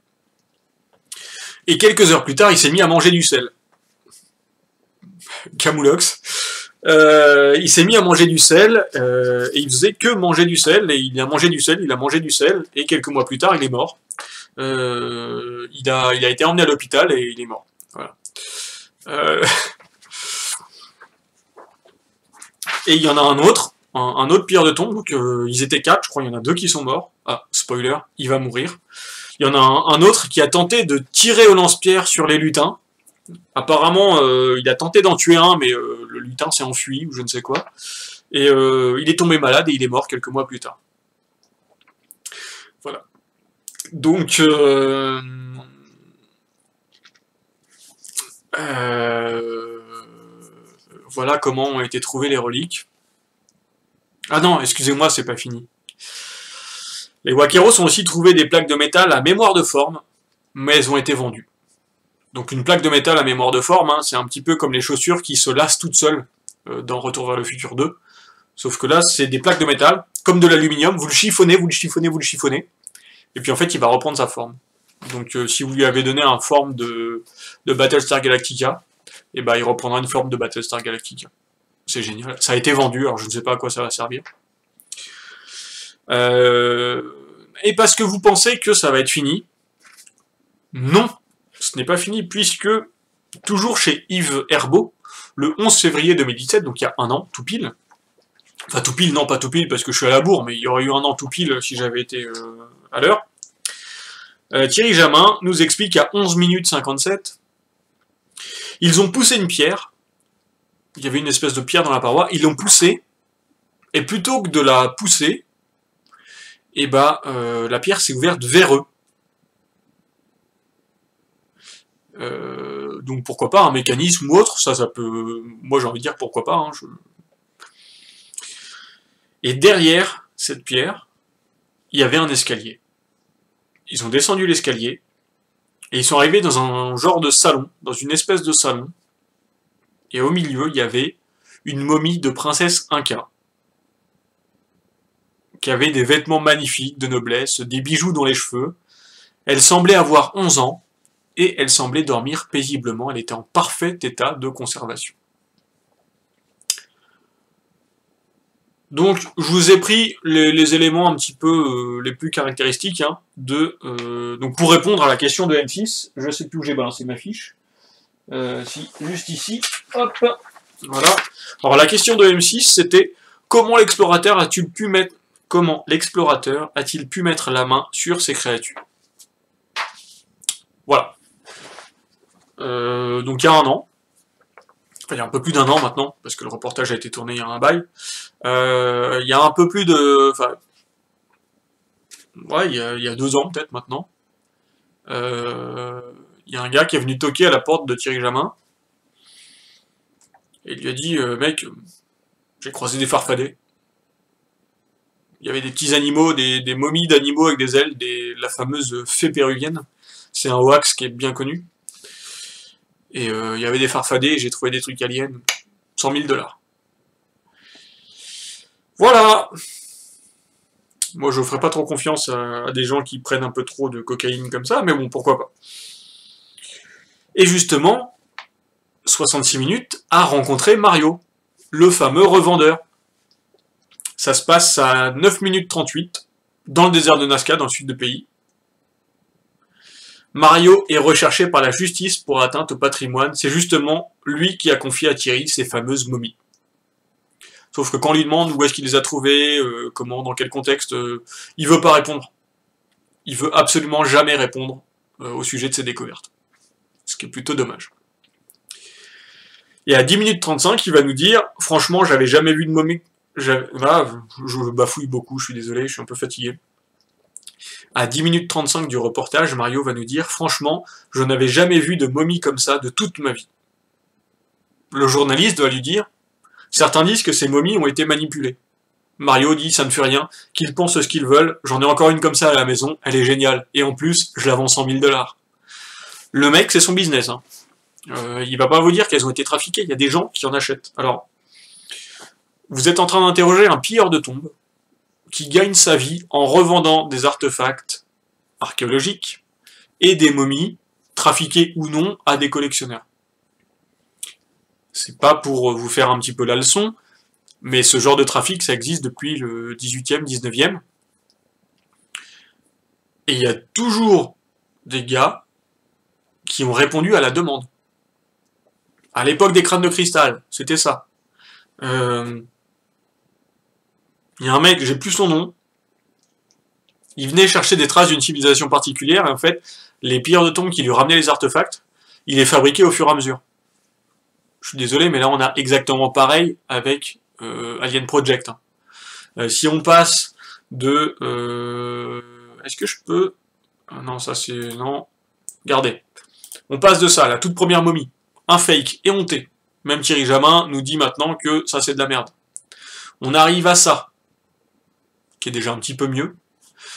Et quelques heures plus tard, il s'est mis à manger du sel. Camoulox. Euh, il s'est mis à manger du sel, euh, et il faisait que manger du sel, et il a mangé du sel, il a mangé du sel, et quelques mois plus tard, il est mort. Euh, il, a, été emmené à l'hôpital, et il est mort. Et il y en a un autre, un, autre pierre de tombe, donc ils étaient quatre, je crois, il y en a deux qui sont morts. Ah, spoiler, il va mourir. Il y en a un autre qui a tenté de tirer au lance-pierre sur les lutins, Apparemment, euh, il a tenté d'en tuer un, mais euh, le lutin s'est enfui, ou je ne sais quoi. Et euh, il est tombé malade et il est mort quelques mois plus tard. Voilà. Donc... voilà comment ont été trouvées les reliques. Ah non, excusez-moi, c'est pas fini. Les Wakeros ont aussi trouvé des plaques de métal à mémoire de forme, mais elles ont été vendues. Donc une plaque de métal à mémoire de forme, hein, c'est un petit peu comme les chaussures qui se lassent toutes seules euh, dans Retour vers le futur 2. Sauf que là, c'est des plaques de métal, comme de l'aluminium, vous le chiffonnez, vous le chiffonnez, vous le chiffonnez, et puis en fait, il va reprendre sa forme. Donc euh, si vous lui avez donné une forme de, de Battlestar Galactica, et eh ben, il reprendra une forme de Battlestar Galactica. C'est génial. Ça a été vendu, alors je ne sais pas à quoi ça va servir. Euh, et parce que vous pensez que ça va être fini, non, ce n'est pas fini, puisque, toujours chez Yves Herbeau, le 11 février 2017, donc il y a un an, tout pile, enfin tout pile, non pas tout pile, parce que je suis à la bourre, mais il y aurait eu un an tout pile si j'avais été euh, à l'heure, euh, Thierry Jamin nous explique à 11 minutes 57, ils ont poussé une pierre, il y avait une espèce de pierre dans la paroi, ils l'ont poussée, et plutôt que de la pousser, et eh bah, euh, la pierre s'est ouverte vers eux. Euh, donc pourquoi pas un mécanisme ou autre, ça, ça peut... Moi j'ai envie de dire pourquoi pas. Hein, Et derrière cette pierre, il y avait un escalier. Ils ont descendu l'escalier, et ils sont arrivés dans un genre de salon, dans une espèce de salon, et au milieu, il y avait une momie de princesse Inca, qui avait des vêtements magnifiques de noblesse, des bijoux dans les cheveux. Elle semblait avoir 11 ans, et elle semblait dormir paisiblement, elle était en parfait état de conservation. Donc, je vous ai pris les, éléments un petit peu euh, les plus caractéristiques hein, de... Euh, donc, pour répondre à la question de M6, je ne sais plus où j'ai balancé ma fiche. Euh, si, juste ici, hop, voilà. Alors, la question de M6, c'était comment l'explorateur a-t-il pu mettre... Comment l'explorateur a-t-il pu mettre la main sur ces créatures Voilà. Euh, donc il y a un an. Il y a un peu plus d'un an maintenant, parce que le reportage a été tourné il y a un bail. Euh, il y a un peu plus de... Enfin, ouais, il y a, deux ans peut-être maintenant. Euh, il y a un gars qui est venu toquer à la porte de Thierry Jamin. Et il lui a dit, mec, j'ai croisé des farfadets il y avait des petits animaux, des, momies d'animaux avec des ailes, la fameuse fée péruvienne. C'est un wax qui est bien connu. Et euh, il y avait des farfadets, j'ai trouvé des trucs aliens. 100 000 dollars. Voilà Moi, je ferai pas trop confiance à, des gens qui prennent un peu trop de cocaïne comme ça, mais bon, pourquoi pas. Et justement, 66 minutes a rencontré Mario, le fameux revendeur. Ça se passe à 9 minutes 38, dans le désert de Nazca, dans le sud du pays. Mario est recherché par la justice pour atteinte au patrimoine. C'est justement lui qui a confié à Thierry ces fameuses momies. Sauf que quand on lui demande où est-ce qu'il les a trouvées, euh, comment, dans quel contexte, euh, il veut pas répondre. Il veut absolument jamais répondre euh, au sujet de ses découvertes. Ce qui est plutôt dommage. Et à 10 minutes 35, il va nous dire, franchement, j'avais jamais vu de momie Je bafouille beaucoup, je suis désolé, je suis un peu fatigué. À 10 minutes 35 du reportage, Mario va nous dire « Franchement, je n'avais jamais vu de momie comme ça de toute ma vie. » Le journaliste va lui dire « Certains disent que ces momies ont été manipulées. » Mario dit « Ça ne fait rien, qu'ils pensent ce qu'ils veulent, j'en ai encore une comme ça à la maison, elle est géniale, et en plus, je la vends 100 000 dollars. » Le mec, c'est son business. Hein. Euh, il va pas vous dire qu'elles ont été trafiquées, il y a des gens qui en achètent. Alors, vous êtes en train d'interroger un pilleur de tombes qui gagne sa vie en revendant des artefacts archéologiques et des momies, trafiquées ou non, à des collectionneurs. C'est pas pour vous faire un petit peu la leçon, mais ce genre de trafic, ça existe depuis le 18e, 19e. Et il y a toujours des gars qui ont répondu à la demande. À l'époque des crânes de cristal, c'était ça. Euh, il y a un mec, j'ai plus son nom, il venait chercher des traces d'une civilisation particulière, et en fait, les pires de tombes qui lui ramenaient les artefacts, il les fabriquait au fur et à mesure. Je suis désolé, mais là on a exactement pareil avec euh, Alien Project. Hein. Euh, si on passe de... Euh, est-ce que je peux... Ah non, ça c'est... Non. Regardez. On passe de ça, la toute première momie. Un fake, éhonté. Même Thierry Jamin nous dit maintenant que ça c'est de la merde. On arrive à ça qui est déjà un petit peu mieux.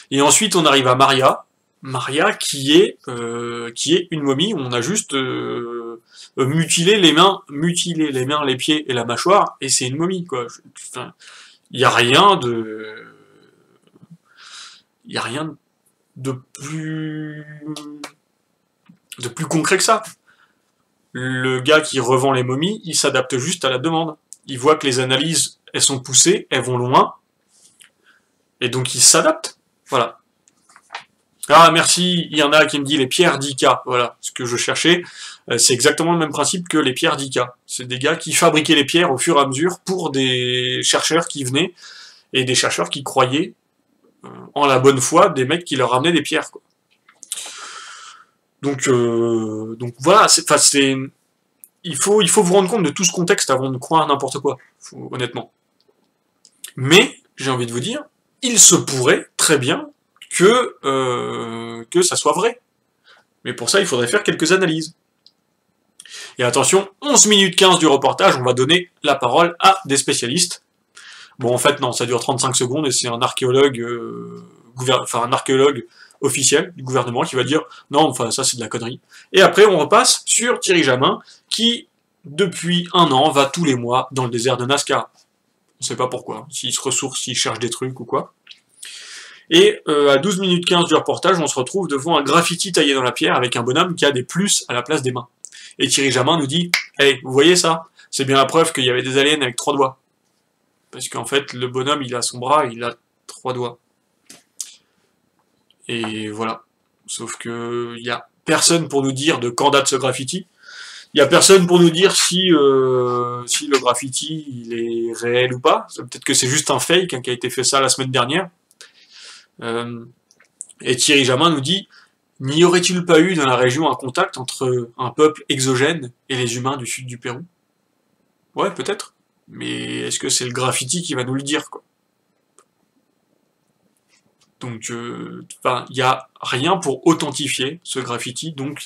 Et ensuite, on arrive à Maria, Maria qui est euh, qui est une momie on a juste euh, mutilé les mains, mutilé les mains, les pieds et la mâchoire, et c'est une momie quoi. Il n'y a rien de, il y a rien de plus de plus concret que ça. Le gars qui revend les momies, il s'adapte juste à la demande. Il voit que les analyses, elles sont poussées, elles vont loin, et donc il s'adapte. Voilà. Ah merci, il y en a qui me dit les pierres d'Ika, voilà, ce que je cherchais. Euh, c'est exactement le même principe que les pierres d'Ika. C'est des gars qui fabriquaient les pierres au fur et à mesure pour des chercheurs qui venaient, et des chercheurs qui croyaient euh, en la bonne foi des mecs qui leur ramenaient des pierres. Donc, euh, donc voilà, c'est, il faut, il faut vous rendre compte de tout ce contexte avant de croire n'importe quoi, honnêtement. Mais, j'ai envie de vous dire, il se pourrait très bien que, euh, que ça soit vrai. Mais pour ça, il faudrait faire quelques analyses. Et attention, 11 minutes 15 du reportage, on va donner la parole à des spécialistes. Bon, en fait, non, ça dure 35 secondes et c'est un archéologue, euh, enfin un archéologue officiel du gouvernement qui va dire non, enfin ça c'est de la connerie. Et après, on repasse sur Thierry Jamin qui, depuis un an, va tous les mois dans le désert de Nazca. On sait pas pourquoi, s'il se ressource, s'il cherche des trucs ou quoi. Et euh, à 12 minutes 15 du reportage, on se retrouve devant un graffiti taillé dans la pierre avec un bonhomme qui a des plus à la place des mains. Et Thierry Jamin nous dit « Hey, vous voyez ça? C'est bien la preuve qu'il y avait des aliens avec trois doigts. » Parce qu'en fait, le bonhomme, il a son bras, il a trois doigts. Et voilà. Sauf que il y a personne pour nous dire de quand date ce graffiti. Il n'y a personne pour nous dire si, euh, si le graffiti il est réel ou pas. Peut-être que c'est juste un fake hein, qui a été fait ça la semaine dernière. Euh, et Thierry Jamin nous dit N'y aurait-il pas eu dans la région un contact entre un peuple exogène et les humains du sud du Pérou? Ouais, peut-être. Mais est-ce que c'est le graffiti qui va nous le dire, quoi? Donc, euh, il n'y a rien pour authentifier ce graffiti, donc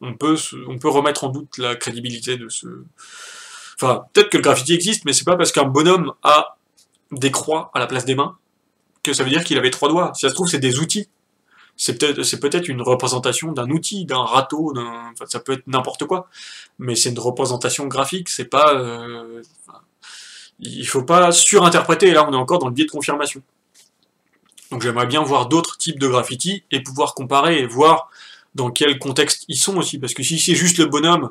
On peut, on peut remettre en doute la crédibilité de ce... Enfin, peut-être que le graffiti existe, mais c'est pas parce qu'un bonhomme a des croix à la place des mains que ça veut dire qu'il avait trois doigts. Si ça se trouve, c'est des outils c'est peut-être peut-être une représentation d'un outil, d'un râteau, d'un enfin, ça peut être n'importe quoi, mais c'est une représentation graphique, c'est pas euh... il faut pas surinterpréter. Et là, on est encore dans le biais de confirmation. Donc j'aimerais bien voir d'autres types de graffiti et pouvoir comparer et voir dans quel contexte ils sont aussi, parce que si c'est juste le bonhomme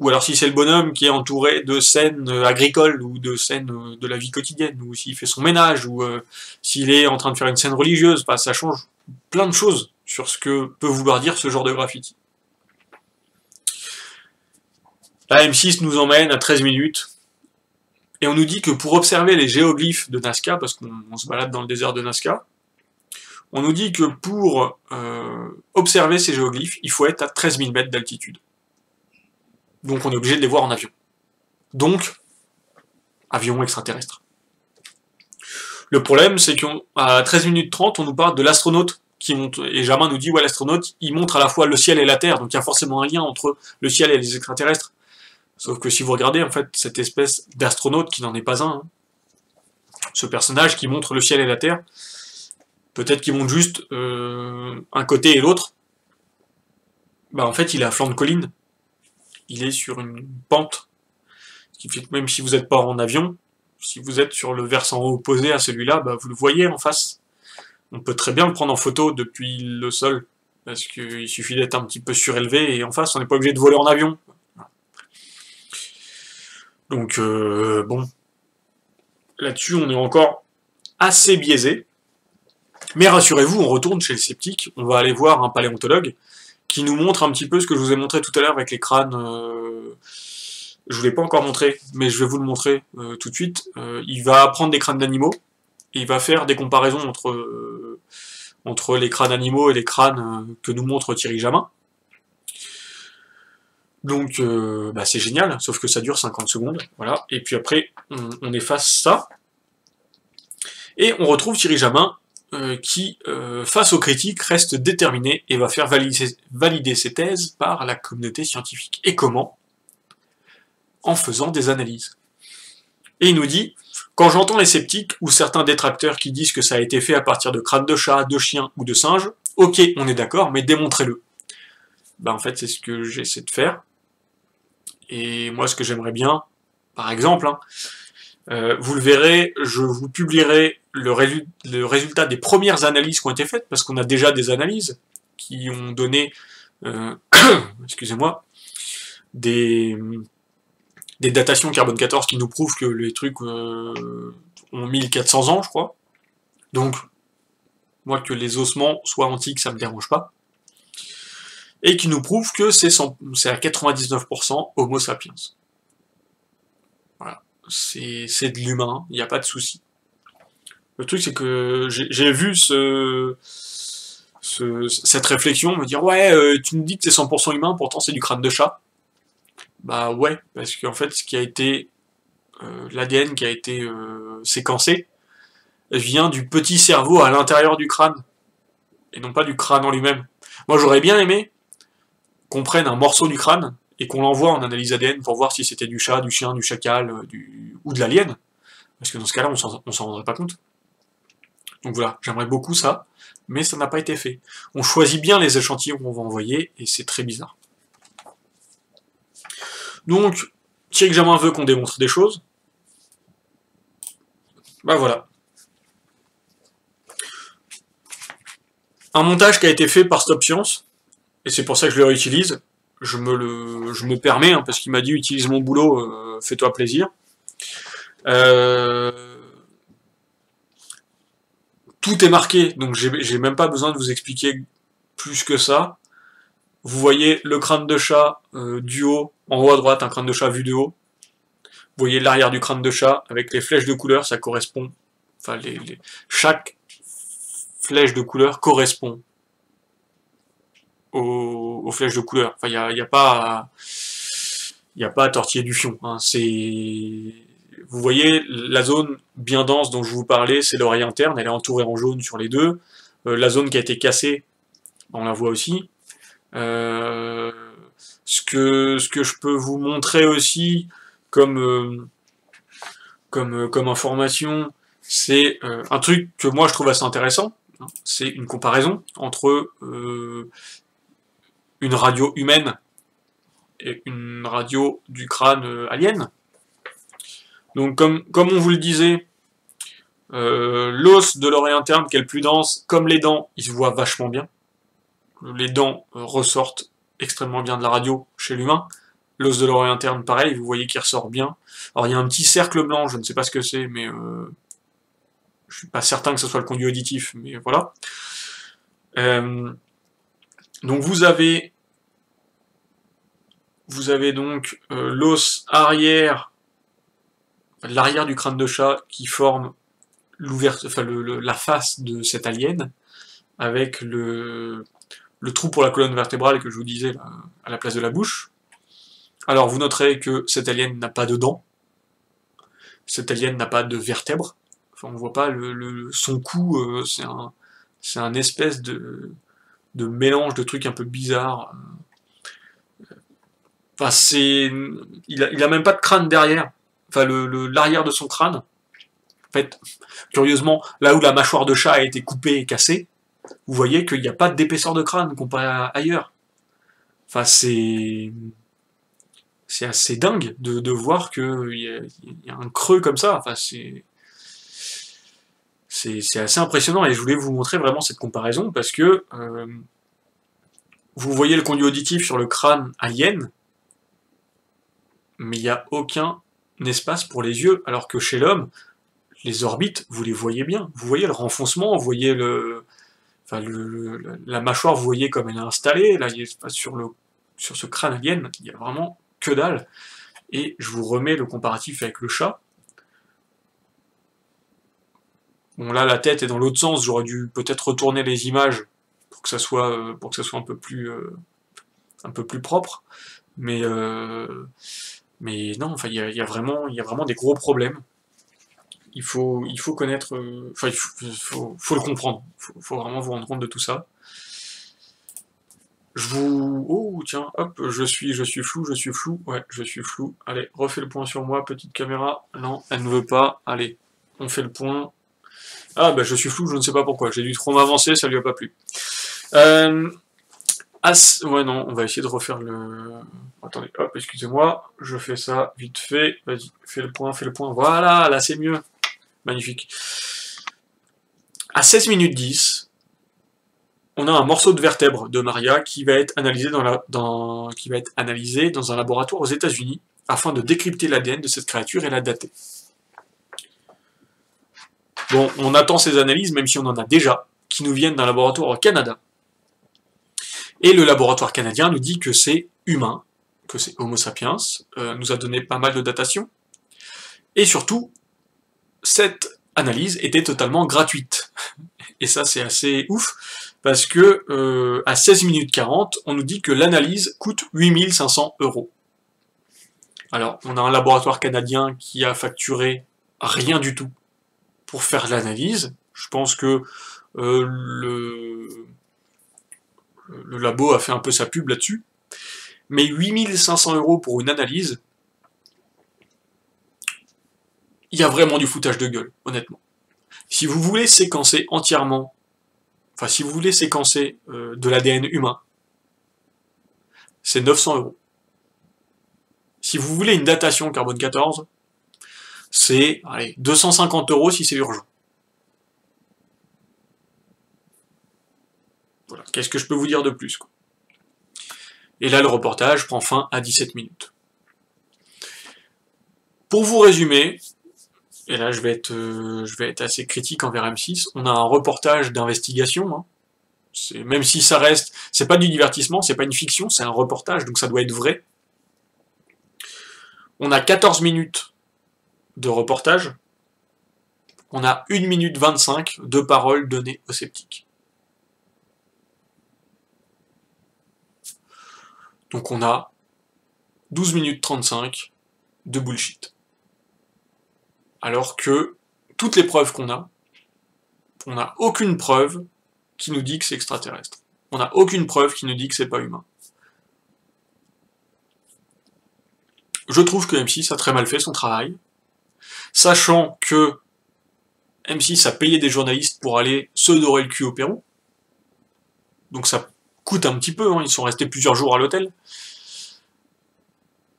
ou alors si c'est le bonhomme qui est entouré de scènes euh, agricoles ou de scènes euh, de la vie quotidienne, ou s'il fait son ménage, ou euh, s'il est en train de faire une scène religieuse, bah, ça change plein de choses sur ce que peut vouloir dire ce genre de graffiti. La M6 nous emmène à 13 minutes, et on nous dit que pour observer les géoglyphes de Nazca, parce qu'on se balade dans le désert de Nazca, on nous dit que pour observer ces géoglyphes, il faut être à 13 000 mètres d'altitude. Donc on est obligé de les voir en avion. Donc, avion extraterrestre. Le problème, c'est qu'à 13 minutes 30, on nous parle de l'astronaute qui monte, et Jamin nous dit, ouais, l'astronaute, il montre à la fois le ciel et la Terre, donc il y a forcément un lien entre le ciel et les extraterrestres. Sauf que si vous regardez, en fait, cette espèce d'astronaute, qui n'en est pas un, hein, ce personnage qui montre le ciel et la Terre, peut-être qu'il montre juste euh, un côté et l'autre, bah en fait, il est à flanc de colline, il est sur une pente, ce qui fait que même si vous n'êtes pas en avion, si vous êtes sur le versant opposé à celui-là, bah, vous le voyez en face. On peut très bien le prendre en photo depuis le sol, parce qu'il suffit d'être un petit peu surélevé, et en face, on n'est pas obligé de voler en avion. Donc, euh, bon, là-dessus, on est encore assez biaisé. Mais rassurez-vous, on retourne chez le sceptique, on va aller voir un paléontologue, qui nous montre un petit peu ce que je vous ai montré tout à l'heure avec les crânes. Euh, je vous l'ai pas encore montré, mais je vais vous le montrer euh, tout de suite. Il va prendre des crânes d'animaux, et il va faire des comparaisons entre, entre les crânes animaux et les crânes que nous montre Thierry Jamin. Donc bah, c'est génial, sauf que ça dure 50 secondes, voilà. Et puis après, on, efface ça, et on retrouve Thierry Jamin euh, qui, euh, face aux critiques, reste déterminé et va faire valider, ses thèses par la communauté scientifique. Et comment? En faisant des analyses. Et il nous dit, quand j'entends les sceptiques ou certains détracteurs qui disent que ça a été fait à partir de crânes de chat, de chien ou de singe, ok, on est d'accord, mais démontrez-le. Ben, en fait, c'est ce que j'essaie de faire. Et moi, ce que j'aimerais bien, par exemple, hein, euh, vous le verrez, je vous publierai le, résultat des premières analyses qui ont été faites, parce qu'on a déjà des analyses qui ont donné, euh, excusez-moi, des, datations carbone 14 qui nous prouvent que les trucs euh, ont 1400 ans, je crois. Donc, moi, que les ossements soient antiques, ça me dérange pas. Et qui nous prouvent que c'est à 99% Homo sapiens c'est de l'humain, il n'y a pas de souci. Le truc, c'est que j'ai vu ce, cette réflexion me dire Ouais, euh, tu me dis que c'est 100% humain, pourtant c'est du crâne de chat. Bah ouais, parce qu'en fait, ce qui a été. Euh, L'ADN qui a été euh, séquencé vient du petit cerveau à l'intérieur du crâne, et non pas du crâne en lui-même. Moi, j'aurais bien aimé qu'on prenne un morceau du crâne, et qu'on l'envoie en analyse ADN pour voir si c'était du chat, du chien, du chacal, euh, ou de l'alien, parce que dans ce cas-là, on s'en rendrait pas compte. Donc voilà, j'aimerais beaucoup ça, mais ça n'a pas été fait. On choisit bien les échantillons qu'on va envoyer, et c'est très bizarre. Donc, Thierry Jamin veut qu'on démontre des choses. Bah voilà. Un montage qui a été fait par Stop Science, et c'est pour ça que je le réutilise, je me le, je me permets, hein, parce qu'il m'a dit utilise mon boulot, euh, fais-toi plaisir. Euh, tout est marqué, donc j'ai même pas besoin de vous expliquer plus que ça. Vous voyez le crâne de chat euh, du haut, en haut à droite, un crâne de chat vu de haut. Vous voyez l'arrière du crâne de chat avec les flèches de couleur, ça correspond. Enfin, les, chaque flèche de couleur correspond au, flèches de couleur. Enfin, il n'y a, pas... Il pas à du fion. Hein. C'est vous voyez, la zone bien dense dont je vous parlais, c'est l'oreille interne, elle est entourée en jaune sur les deux. Euh, la zone qui a été cassée, on la voit aussi. Euh, ce, que, je peux vous montrer aussi comme, euh, information, c'est un truc que moi je trouve assez intéressant. Hein. c'est une comparaison entre une radio humaine et une radio du crâne alien. Donc comme, on vous le disait, euh, l'os de l'oreille interne qui est le plus dense, comme les dents, il se voit vachement bien. Les dents euh, ressortent extrêmement bien de la radio chez l'humain. L'os de l'oreille interne, pareil, vous voyez qu'il ressort bien. Alors il y a un petit cercle blanc, je ne sais pas ce que c'est, mais euh, je suis pas certain que ce soit le conduit auditif, mais voilà. Euh, donc vous avez vous avez donc l'os arrière l'arrière du crâne de chat qui forme enfin, la face de cet alien, avec le, trou pour la colonne vertébrale que je vous disais à la place de la bouche. Alors vous noterez que cet alien n'a pas de dents, cet alien n'a pas de vertèbres, enfin on voit pas son cou, euh, c'est un, un espèce de, de mélange de trucs un peu bizarres. Enfin, c'est, il a, a même pas de crâne derrière enfin l'arrière de son crâne. En fait, curieusement, là où la mâchoire de chat a été coupée et cassée, vous voyez qu'il n'y a pas d'épaisseur de crâne comparé à ailleurs. Enfin, c'est c'est assez dingue de, voir qu'il y, y, a un creux comme ça. Enfin, c'est c'est assez impressionnant et je voulais vous montrer vraiment cette comparaison parce que euh, vous voyez le conduit auditif sur le crâne alien, mais il n'y a aucun espace pour les yeux, alors que chez l'homme, les orbites, vous les voyez bien. Vous voyez le renfoncement, vous voyez le, enfin, le, la mâchoire, vous voyez comme elle est installée. Là, sur, le, sur ce crâne alien, il y a vraiment que dalle. Et je vous remets le comparatif avec le chat. Bon, là, la tête est dans l'autre sens. J'aurais dû peut-être retourner les images pour que ça soit, euh, pour que ça soit un peu plus, euh, un peu plus propre. Mais euh, mais non, enfin, il y a, vraiment, y a vraiment des gros problèmes. Il faut, il faut connaître, euh, enfin, il faut, le comprendre. Il faut, vraiment vous rendre compte de tout ça. Je vous... Oh, tiens, hop, je suis, je suis flou, je suis flou. Ouais, je suis flou. Allez, refais le point sur moi, petite caméra. Non, elle ne veut pas. Allez, on fait le point. Ah, bah, je suis flou, je ne sais pas pourquoi. J'ai dû trop m'avancer, ça lui a pas plu. Euh, Ouais, non, on va essayer de refaire le... Attendez, hop, excusez-moi, je fais ça vite fait. Vas-y, fais le point, fais le point. Voilà, là c'est mieux. Magnifique. À 16 minutes 10, on a un morceau de vertèbre de Maria qui va être analysé dans, la, dans, qui va être analysé dans un laboratoire aux États-Unis afin de décrypter l'ADN de cette créature et la dater. Bon, on attend ces analyses, même si on en a déjà, qui nous viennent d'un laboratoire au Canada, et le laboratoire canadien nous dit que c'est humain, que c'est Homo sapiens, euh, nous a donné pas mal de datations. Et surtout, cette analyse était totalement gratuite. Et ça, c'est assez ouf, parce que euh, à 16 minutes 40, on nous dit que l'analyse coûte 8500 euros. Alors, on a un laboratoire canadien qui a facturé rien du tout pour faire l'analyse. Je pense que euh, le, le labo a fait un peu sa pub là-dessus. Mais 8500 euros pour une analyse, il y a vraiment du foutage de gueule, honnêtement. Si vous voulez séquencer entièrement, enfin si vous voulez séquencer euh, de l'ADN humain, c'est 900 euros. Si vous voulez une datation carbone 14, c'est 250 euros si c'est urgent. Qu'est-ce que je peux vous dire de plus Et là, le reportage prend fin à 17 minutes. Pour vous résumer, et là je vais être, euh, assez critique envers M6, on a un reportage d'investigation, hein. même si ça reste, c'est pas du divertissement, c'est pas une fiction, c'est un reportage, donc ça doit être vrai. On a 14 minutes de reportage, on a 1 minute 25 de paroles données aux sceptiques. Donc on a 12 minutes 35 de bullshit. Alors que toutes les preuves qu'on a, on n'a aucune preuve qui nous dit que c'est extraterrestre. On n'a aucune preuve qui nous dit que c'est pas humain. Je trouve que M6 a très mal fait son travail, sachant que M6 a payé des journalistes pour aller se dorer le cul au Pérou. Donc ça coûte un petit peu, hein. ils sont restés plusieurs jours à l'hôtel.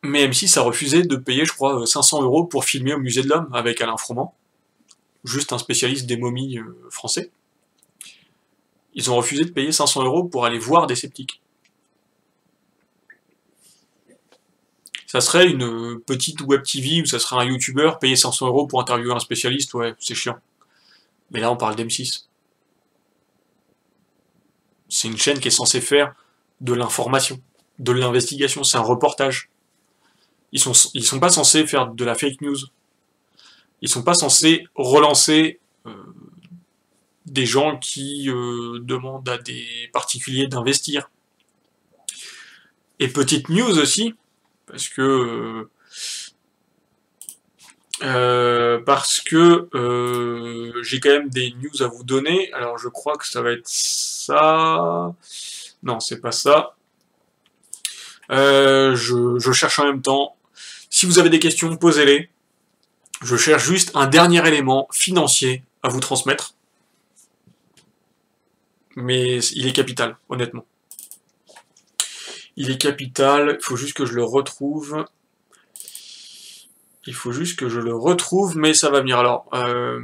Mais M6 a refusé de payer, je crois, 500 euros pour filmer au musée de l'homme avec Alain Froment, juste un spécialiste des momies euh, français. Ils ont refusé de payer 500 euros pour aller voir des sceptiques. Ça serait une petite web TV ou ça serait un youtubeur payer 500 euros pour interviewer un spécialiste, ouais, c'est chiant. Mais là, on parle d'M6. C'est une chaîne qui est censée faire de l'information, de l'investigation, c'est un reportage. Ils sont, sont pas censés faire de la fake news. Ils sont pas censés relancer euh, des gens qui euh, demandent à des particuliers d'investir. Et petite news aussi, parce que euh, parce que euh, j'ai quand même des news à vous donner. Alors je crois que ça va être ça. Non, c'est pas ça. Euh, je, je, cherche en même temps. Si vous avez des questions, posez-les. Je cherche juste un dernier élément financier à vous transmettre. Mais il est capital, honnêtement. Il est capital, il faut juste que je le retrouve. Il faut juste que je le retrouve, mais ça va venir. Alors, euh...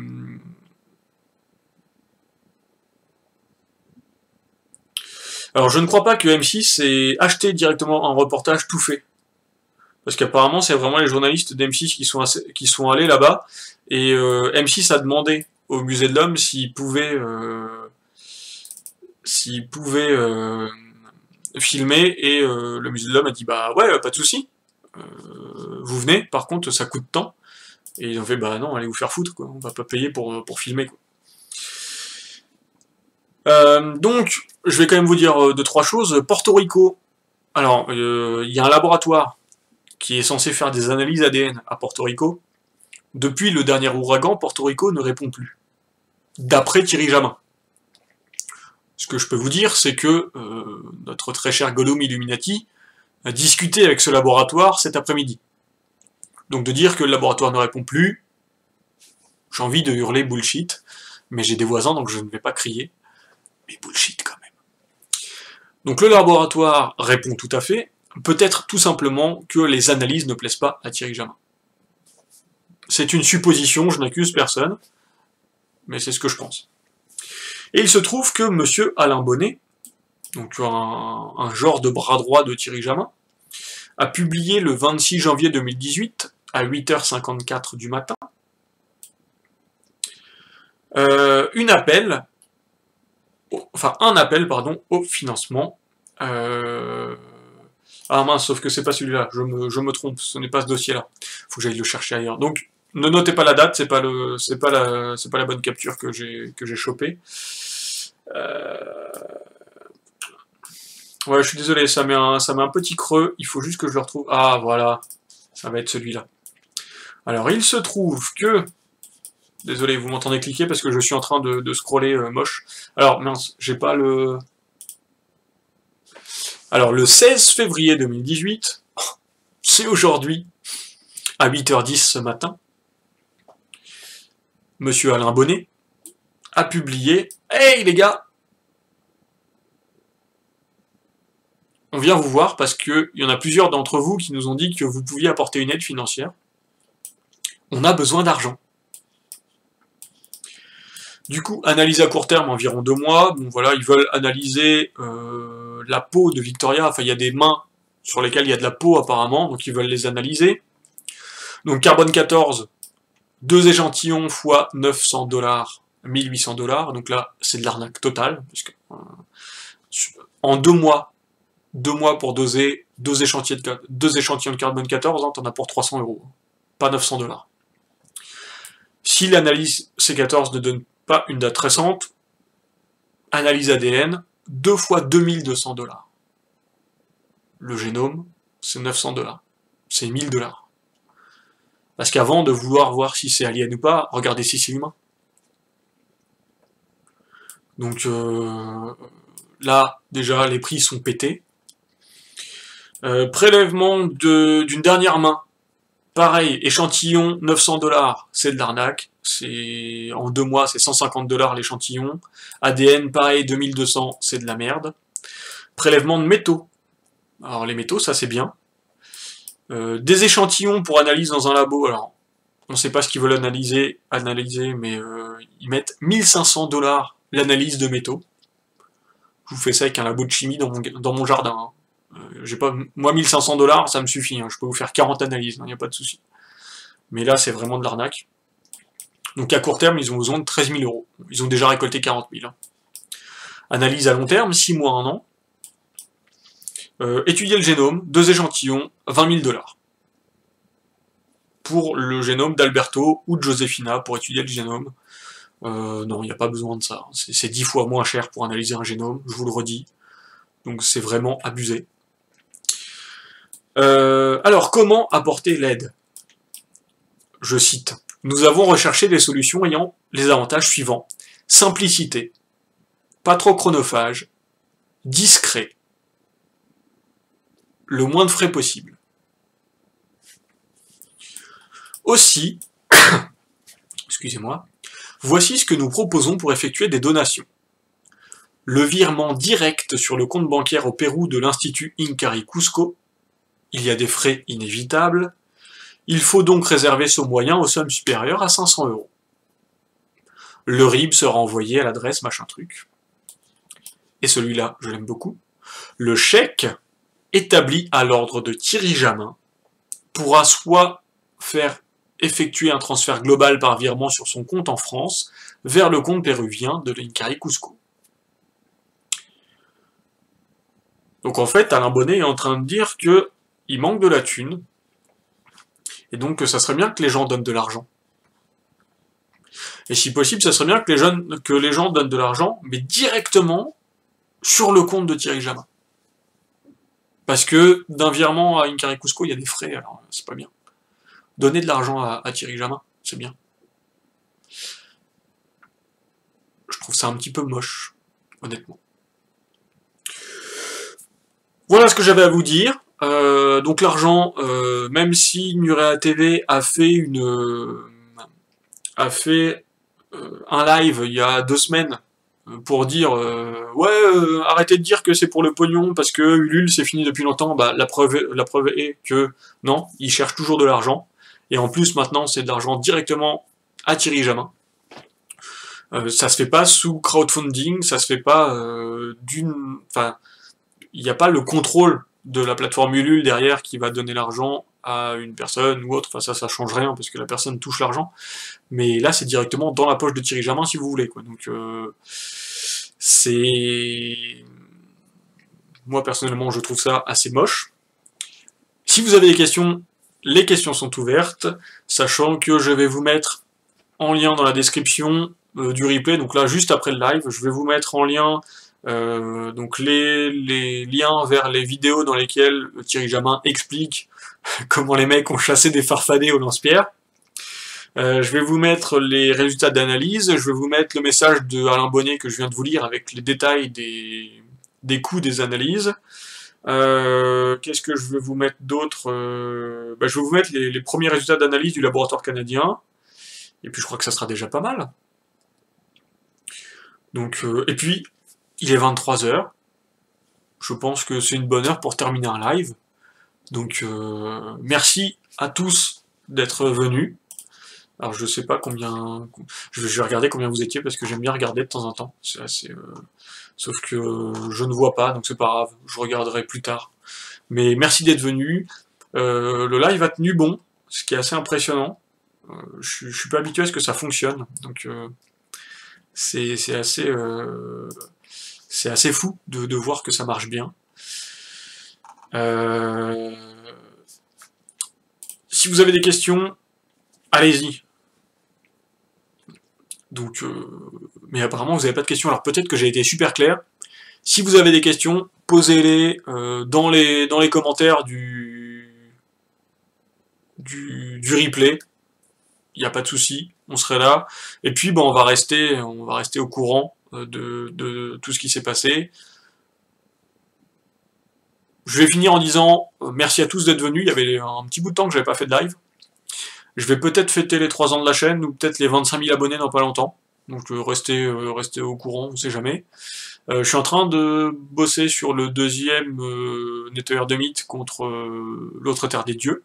alors je ne crois pas que M6 ait acheté directement un reportage tout fait. Parce qu'apparemment, c'est vraiment les journalistes d'M6 qui sont, qui sont allés là-bas. Et euh, M6 a demandé au musée de l'homme s'il pouvait, euh, s'il pouvait euh, filmer. Et euh, le musée de l'homme a dit bah ouais, pas de souci. Euh, vous venez, par contre ça coûte tant. Et ils ont fait bah non, allez vous faire foutre, quoi. on va pas payer pour, pour filmer. Quoi. Euh, donc, je vais quand même vous dire euh, deux, trois choses. Porto Rico, alors, euh, il y a un laboratoire qui est censé faire des analyses ADN à Porto Rico. Depuis le dernier ouragan, Porto Rico ne répond plus. D'après Thierry Jamin. Ce que je peux vous dire, c'est que euh, notre très cher Gollum Illuminati a discuté avec ce laboratoire cet après-midi. Donc de dire que le laboratoire ne répond plus, j'ai envie de hurler bullshit, mais j'ai des voisins donc je ne vais pas crier, mais bullshit quand même. Donc le laboratoire répond tout à fait, peut-être tout simplement que les analyses ne plaisent pas à Thierry Jamin. C'est une supposition, je n'accuse personne, mais c'est ce que je pense. Et il se trouve que monsieur Alain Bonnet, donc un, genre de bras droit de Thierry Jamin, a publié le 26 janvier 2018, à 8h54 du matin, euh, appel, enfin un appel, pardon, au financement. Euh, ah mince, sauf que c'est pas celui-là, je me, trompe, ce n'est pas ce dossier-là. Faut que j'aille le chercher ailleurs. Donc, ne notez pas la date, c'est pas pas la bonne capture que j'ai, que j'ai chopée. Euh... Ouais, je suis désolé, ça met, un, petit creux, il faut juste que je le retrouve. Ah, voilà, ça va être celui-là. Alors, il se trouve que... Désolé, vous m'entendez cliquer parce que je suis en train de, de scroller euh, moche. Alors, mince, j'ai pas le... Alors, le 16 février 2018, c'est aujourd'hui, à 8h10 ce matin, Monsieur Alain Bonnet a publié « Hey les gars, on vient vous voir parce qu'il y en a plusieurs d'entre vous qui nous ont dit que vous pouviez apporter une aide financière. On a besoin d'argent. Du coup, analyse à court terme, environ deux mois. Bon voilà, ils veulent analyser euh, la peau de Victoria. Enfin, il y a des mains sur lesquelles il y a de la peau apparemment, donc ils veulent les analyser. Donc carbone 14, deux échantillons fois 900 dollars, 1800 dollars. Donc là, c'est de l'arnaque totale, puisque euh, en deux mois, deux mois pour doser deux échantillons de, carbone 14, hein, t'en as pour 300 euros, pas 900 dollars. Si l'analyse C14 ne donne pas une date récente, analyse ADN, deux fois 2200 dollars. Le génome, c'est 900 dollars. C'est 1000 dollars. Parce qu'avant de vouloir voir si c'est alien ou pas, regardez si c'est humain. Donc euh, là, déjà, les prix sont pétés. Euh, prélèvement d'une dernière main. Pareil, échantillon 900 dollars, c'est de l'arnaque. C'est en deux mois, c'est 150 dollars l'échantillon. ADN, pareil, 2200, c'est de la merde. Prélèvement de métaux. Alors les métaux, ça c'est bien. Euh, des échantillons pour analyse dans un labo. Alors, on ne sait pas ce qu'ils veulent analyser, analyser mais euh, ils mettent 1500 dollars l'analyse de métaux. Je vous fais ça avec un labo de chimie dans mon, dans mon jardin. Hein. Euh, j'ai pas, moi, 1500 dollars, ça me suffit. Hein. Je peux vous faire 40 analyses, il n'y a pas de souci. Mais là, c'est vraiment de l'arnaque. Donc à court terme, ils ont besoin de 13 000 euros. Ils ont déjà récolté 40 000. Hein. Analyse à long terme, 6 mois, 1 an. Euh, étudier le génome, deux échantillons, 20 000 dollars. Pour le génome d'Alberto ou de Josefina, pour étudier le génome. Euh, non, il n'y a pas besoin de ça. C'est 10 fois moins cher pour analyser un génome, je vous le redis. Donc c'est vraiment abusé. Euh, alors, comment apporter l'aide? Je cite. Nous avons recherché des solutions ayant les avantages suivants. Simplicité, pas trop chronophage, discret, le moins de frais possible. Aussi, excusez-moi, voici ce que nous proposons pour effectuer des donations. Le virement direct sur le compte bancaire au Pérou de l'Institut Incari Cusco. Il y a des frais inévitables. Il faut donc réserver ce moyen aux sommes supérieures à 500 euros. Le RIB sera envoyé à l'adresse machin truc. Et celui-là, je l'aime beaucoup. Le chèque, établi à l'ordre de Thierry Jamin, pourra soit faire effectuer un transfert global par virement sur son compte en France vers le compte péruvien de l'Incari Cusco. Donc en fait, Alain Bonnet est en train de dire que il manque de la thune, et donc ça serait bien que les gens donnent de l'argent. Et si possible, ça serait bien que les, gens donnent de l'argent, mais directement sur le compte de Thierry Jamin. Parce que d'un virement à Incari Cusco, il y a des frais, alors c'est pas bien. Donner de l'argent à, à, Thierry Jamin, c'est bien. Je trouve ça un petit peu moche, honnêtement. Voilà ce que j'avais à vous dire. Euh, donc l'argent, euh, même si Nurea TV a fait une euh, a fait un live il y a deux semaines pour dire ouais arrêtez de dire que c'est pour le pognon parce que Ulule c'est fini depuis longtemps, bah la preuve la preuve est que non, ils cherchent toujours de l'argent et en plus maintenant c'est de l'argent directement à Thierry Jamin. ça se fait pas sous crowdfunding, ça se fait pas d'une enfin il n'y a pas le contrôle de la plateforme Ulule derrière qui va donner l'argent à une personne ou autre, enfin ça, ça change rien parce que la personne touche l'argent, mais là c'est directement dans la poche de Thierry Germain si vous voulez, quoi. Donc euh, c'est... Moi personnellement je trouve ça assez moche. Si vous avez des questions, les questions sont ouvertes, sachant que je vais vous mettre en lien dans la description euh, du replay, donc là juste après le live, je vais vous mettre en lien euh, donc les, les, liens vers les vidéos dans lesquelles Thierry Jamin explique comment les mecs ont chassé des farfadets au lance-pierre. Euh, je vais vous mettre les résultats d'analyse, je vais vous mettre le message de Alain Bonnet que je viens de vous lire avec les détails des, des coûts des analyses. Euh, Qu'est-ce que je vais vous mettre d'autre bah, Je vais vous mettre les, premiers résultats d'analyse du laboratoire canadien. Et puis je crois que ça sera déjà pas mal. Donc, et puis, il est 23h. Je pense que c'est une bonne heure pour terminer un live. Donc euh, merci à tous d'être venus. Alors je sais pas combien... Je vais regarder combien vous étiez parce que j'aime bien regarder de temps en temps. C'est assez... Euh, sauf que je ne vois pas, donc c'est pas grave. Je regarderai plus tard. Mais merci d'être venus. Euh, le live a tenu bon, ce qui est assez impressionnant. je, je, suis pas habitué à ce que ça fonctionne. Donc c'est assez c'est assez fou de, voir que ça marche bien. Euh, si vous avez des questions, allez-y. Donc, euh, mais apparemment vous n'avez pas de questions, alors peut-être que j'ai été super clair. Si vous avez des questions, posez-les dans, les, dans les commentaires du, du, replay. Il n'y a pas de souci, on serait là. Et puis, on va rester, on va rester au courant de, de tout ce qui s'est passé. Je vais finir en disant euh, merci à tous d'être venus. Il y avait un petit bout de temps que je n'avais pas fait de live. Je vais peut-être fêter les 3 ans de la chaîne, ou peut-être les 25 000 abonnés dans pas longtemps. Donc euh, restez, euh, restez au courant, on sait jamais. je suis en train de bosser sur le deuxième nettoyeur de mythes contre l'autre Terre des Dieux.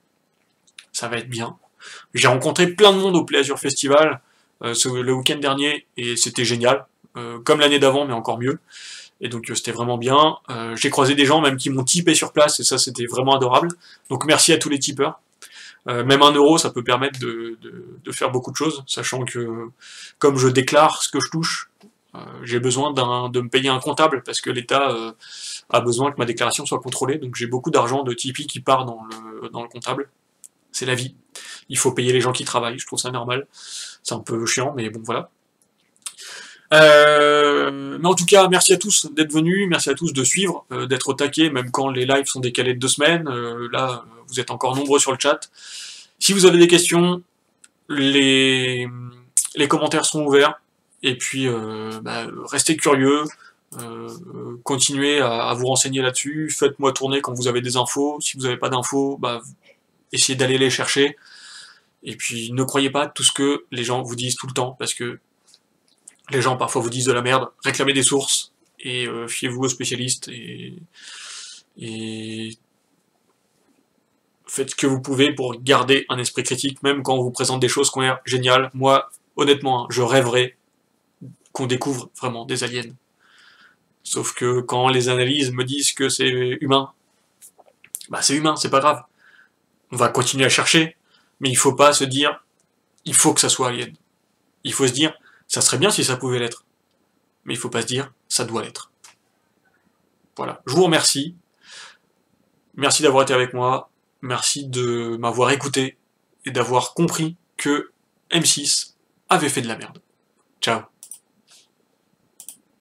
Ça va être bien. J'ai rencontré plein de monde au Play Azure Festival le week-end dernier, et c'était génial. Comme l'année d'avant, mais encore mieux. Et donc euh, c'était vraiment bien. Euh, j'ai croisé des gens même qui m'ont tipé sur place, et ça c'était vraiment adorable. Donc merci à tous les tipeurs. Euh, même un euro, ça peut permettre de, de, faire beaucoup de choses, sachant que comme je déclare ce que je touche, j'ai besoin de me payer un comptable, parce que l'État a besoin que ma déclaration soit contrôlée, donc j'ai beaucoup d'argent de Tipeee qui part dans le, dans le comptable. C'est la vie. Il faut payer les gens qui travaillent, je trouve ça normal. C'est un peu chiant, mais bon voilà. Euh, mais en tout cas, merci à tous d'être venus, merci à tous de suivre, euh, d'être au taquet, même quand les lives sont décalés de deux semaines. Euh, là, vous êtes encore nombreux sur le chat. Si vous avez des questions, les, les commentaires seront ouverts. Et puis, bah, restez curieux, continuez à, vous renseigner là-dessus, faites-moi tourner quand vous avez des infos. Si vous n'avez pas d'infos, bah, essayez d'aller les chercher. Et puis, ne croyez pas tout ce que les gens vous disent tout le temps, parce que les gens parfois vous disent de la merde, réclamez des sources, et euh, fiez-vous aux spécialistes, et, faites ce que vous pouvez pour garder un esprit critique, même quand on vous présente des choses qui ont l'air géniales. Moi, honnêtement, hein, je rêverais qu'on découvre vraiment des aliens. Sauf que quand les analyses me disent que c'est humain, bah c'est humain, c'est pas grave. On va continuer à chercher, mais il faut pas se dire, il faut que ça soit alien. Il faut se dire, ça serait bien si ça pouvait l'être. Mais il faut pas se dire, ça doit l'être. Voilà. Je vous remercie. Merci d'avoir été avec moi. Merci de m'avoir écouté et d'avoir compris que M6 avait fait de la merde. Ciao.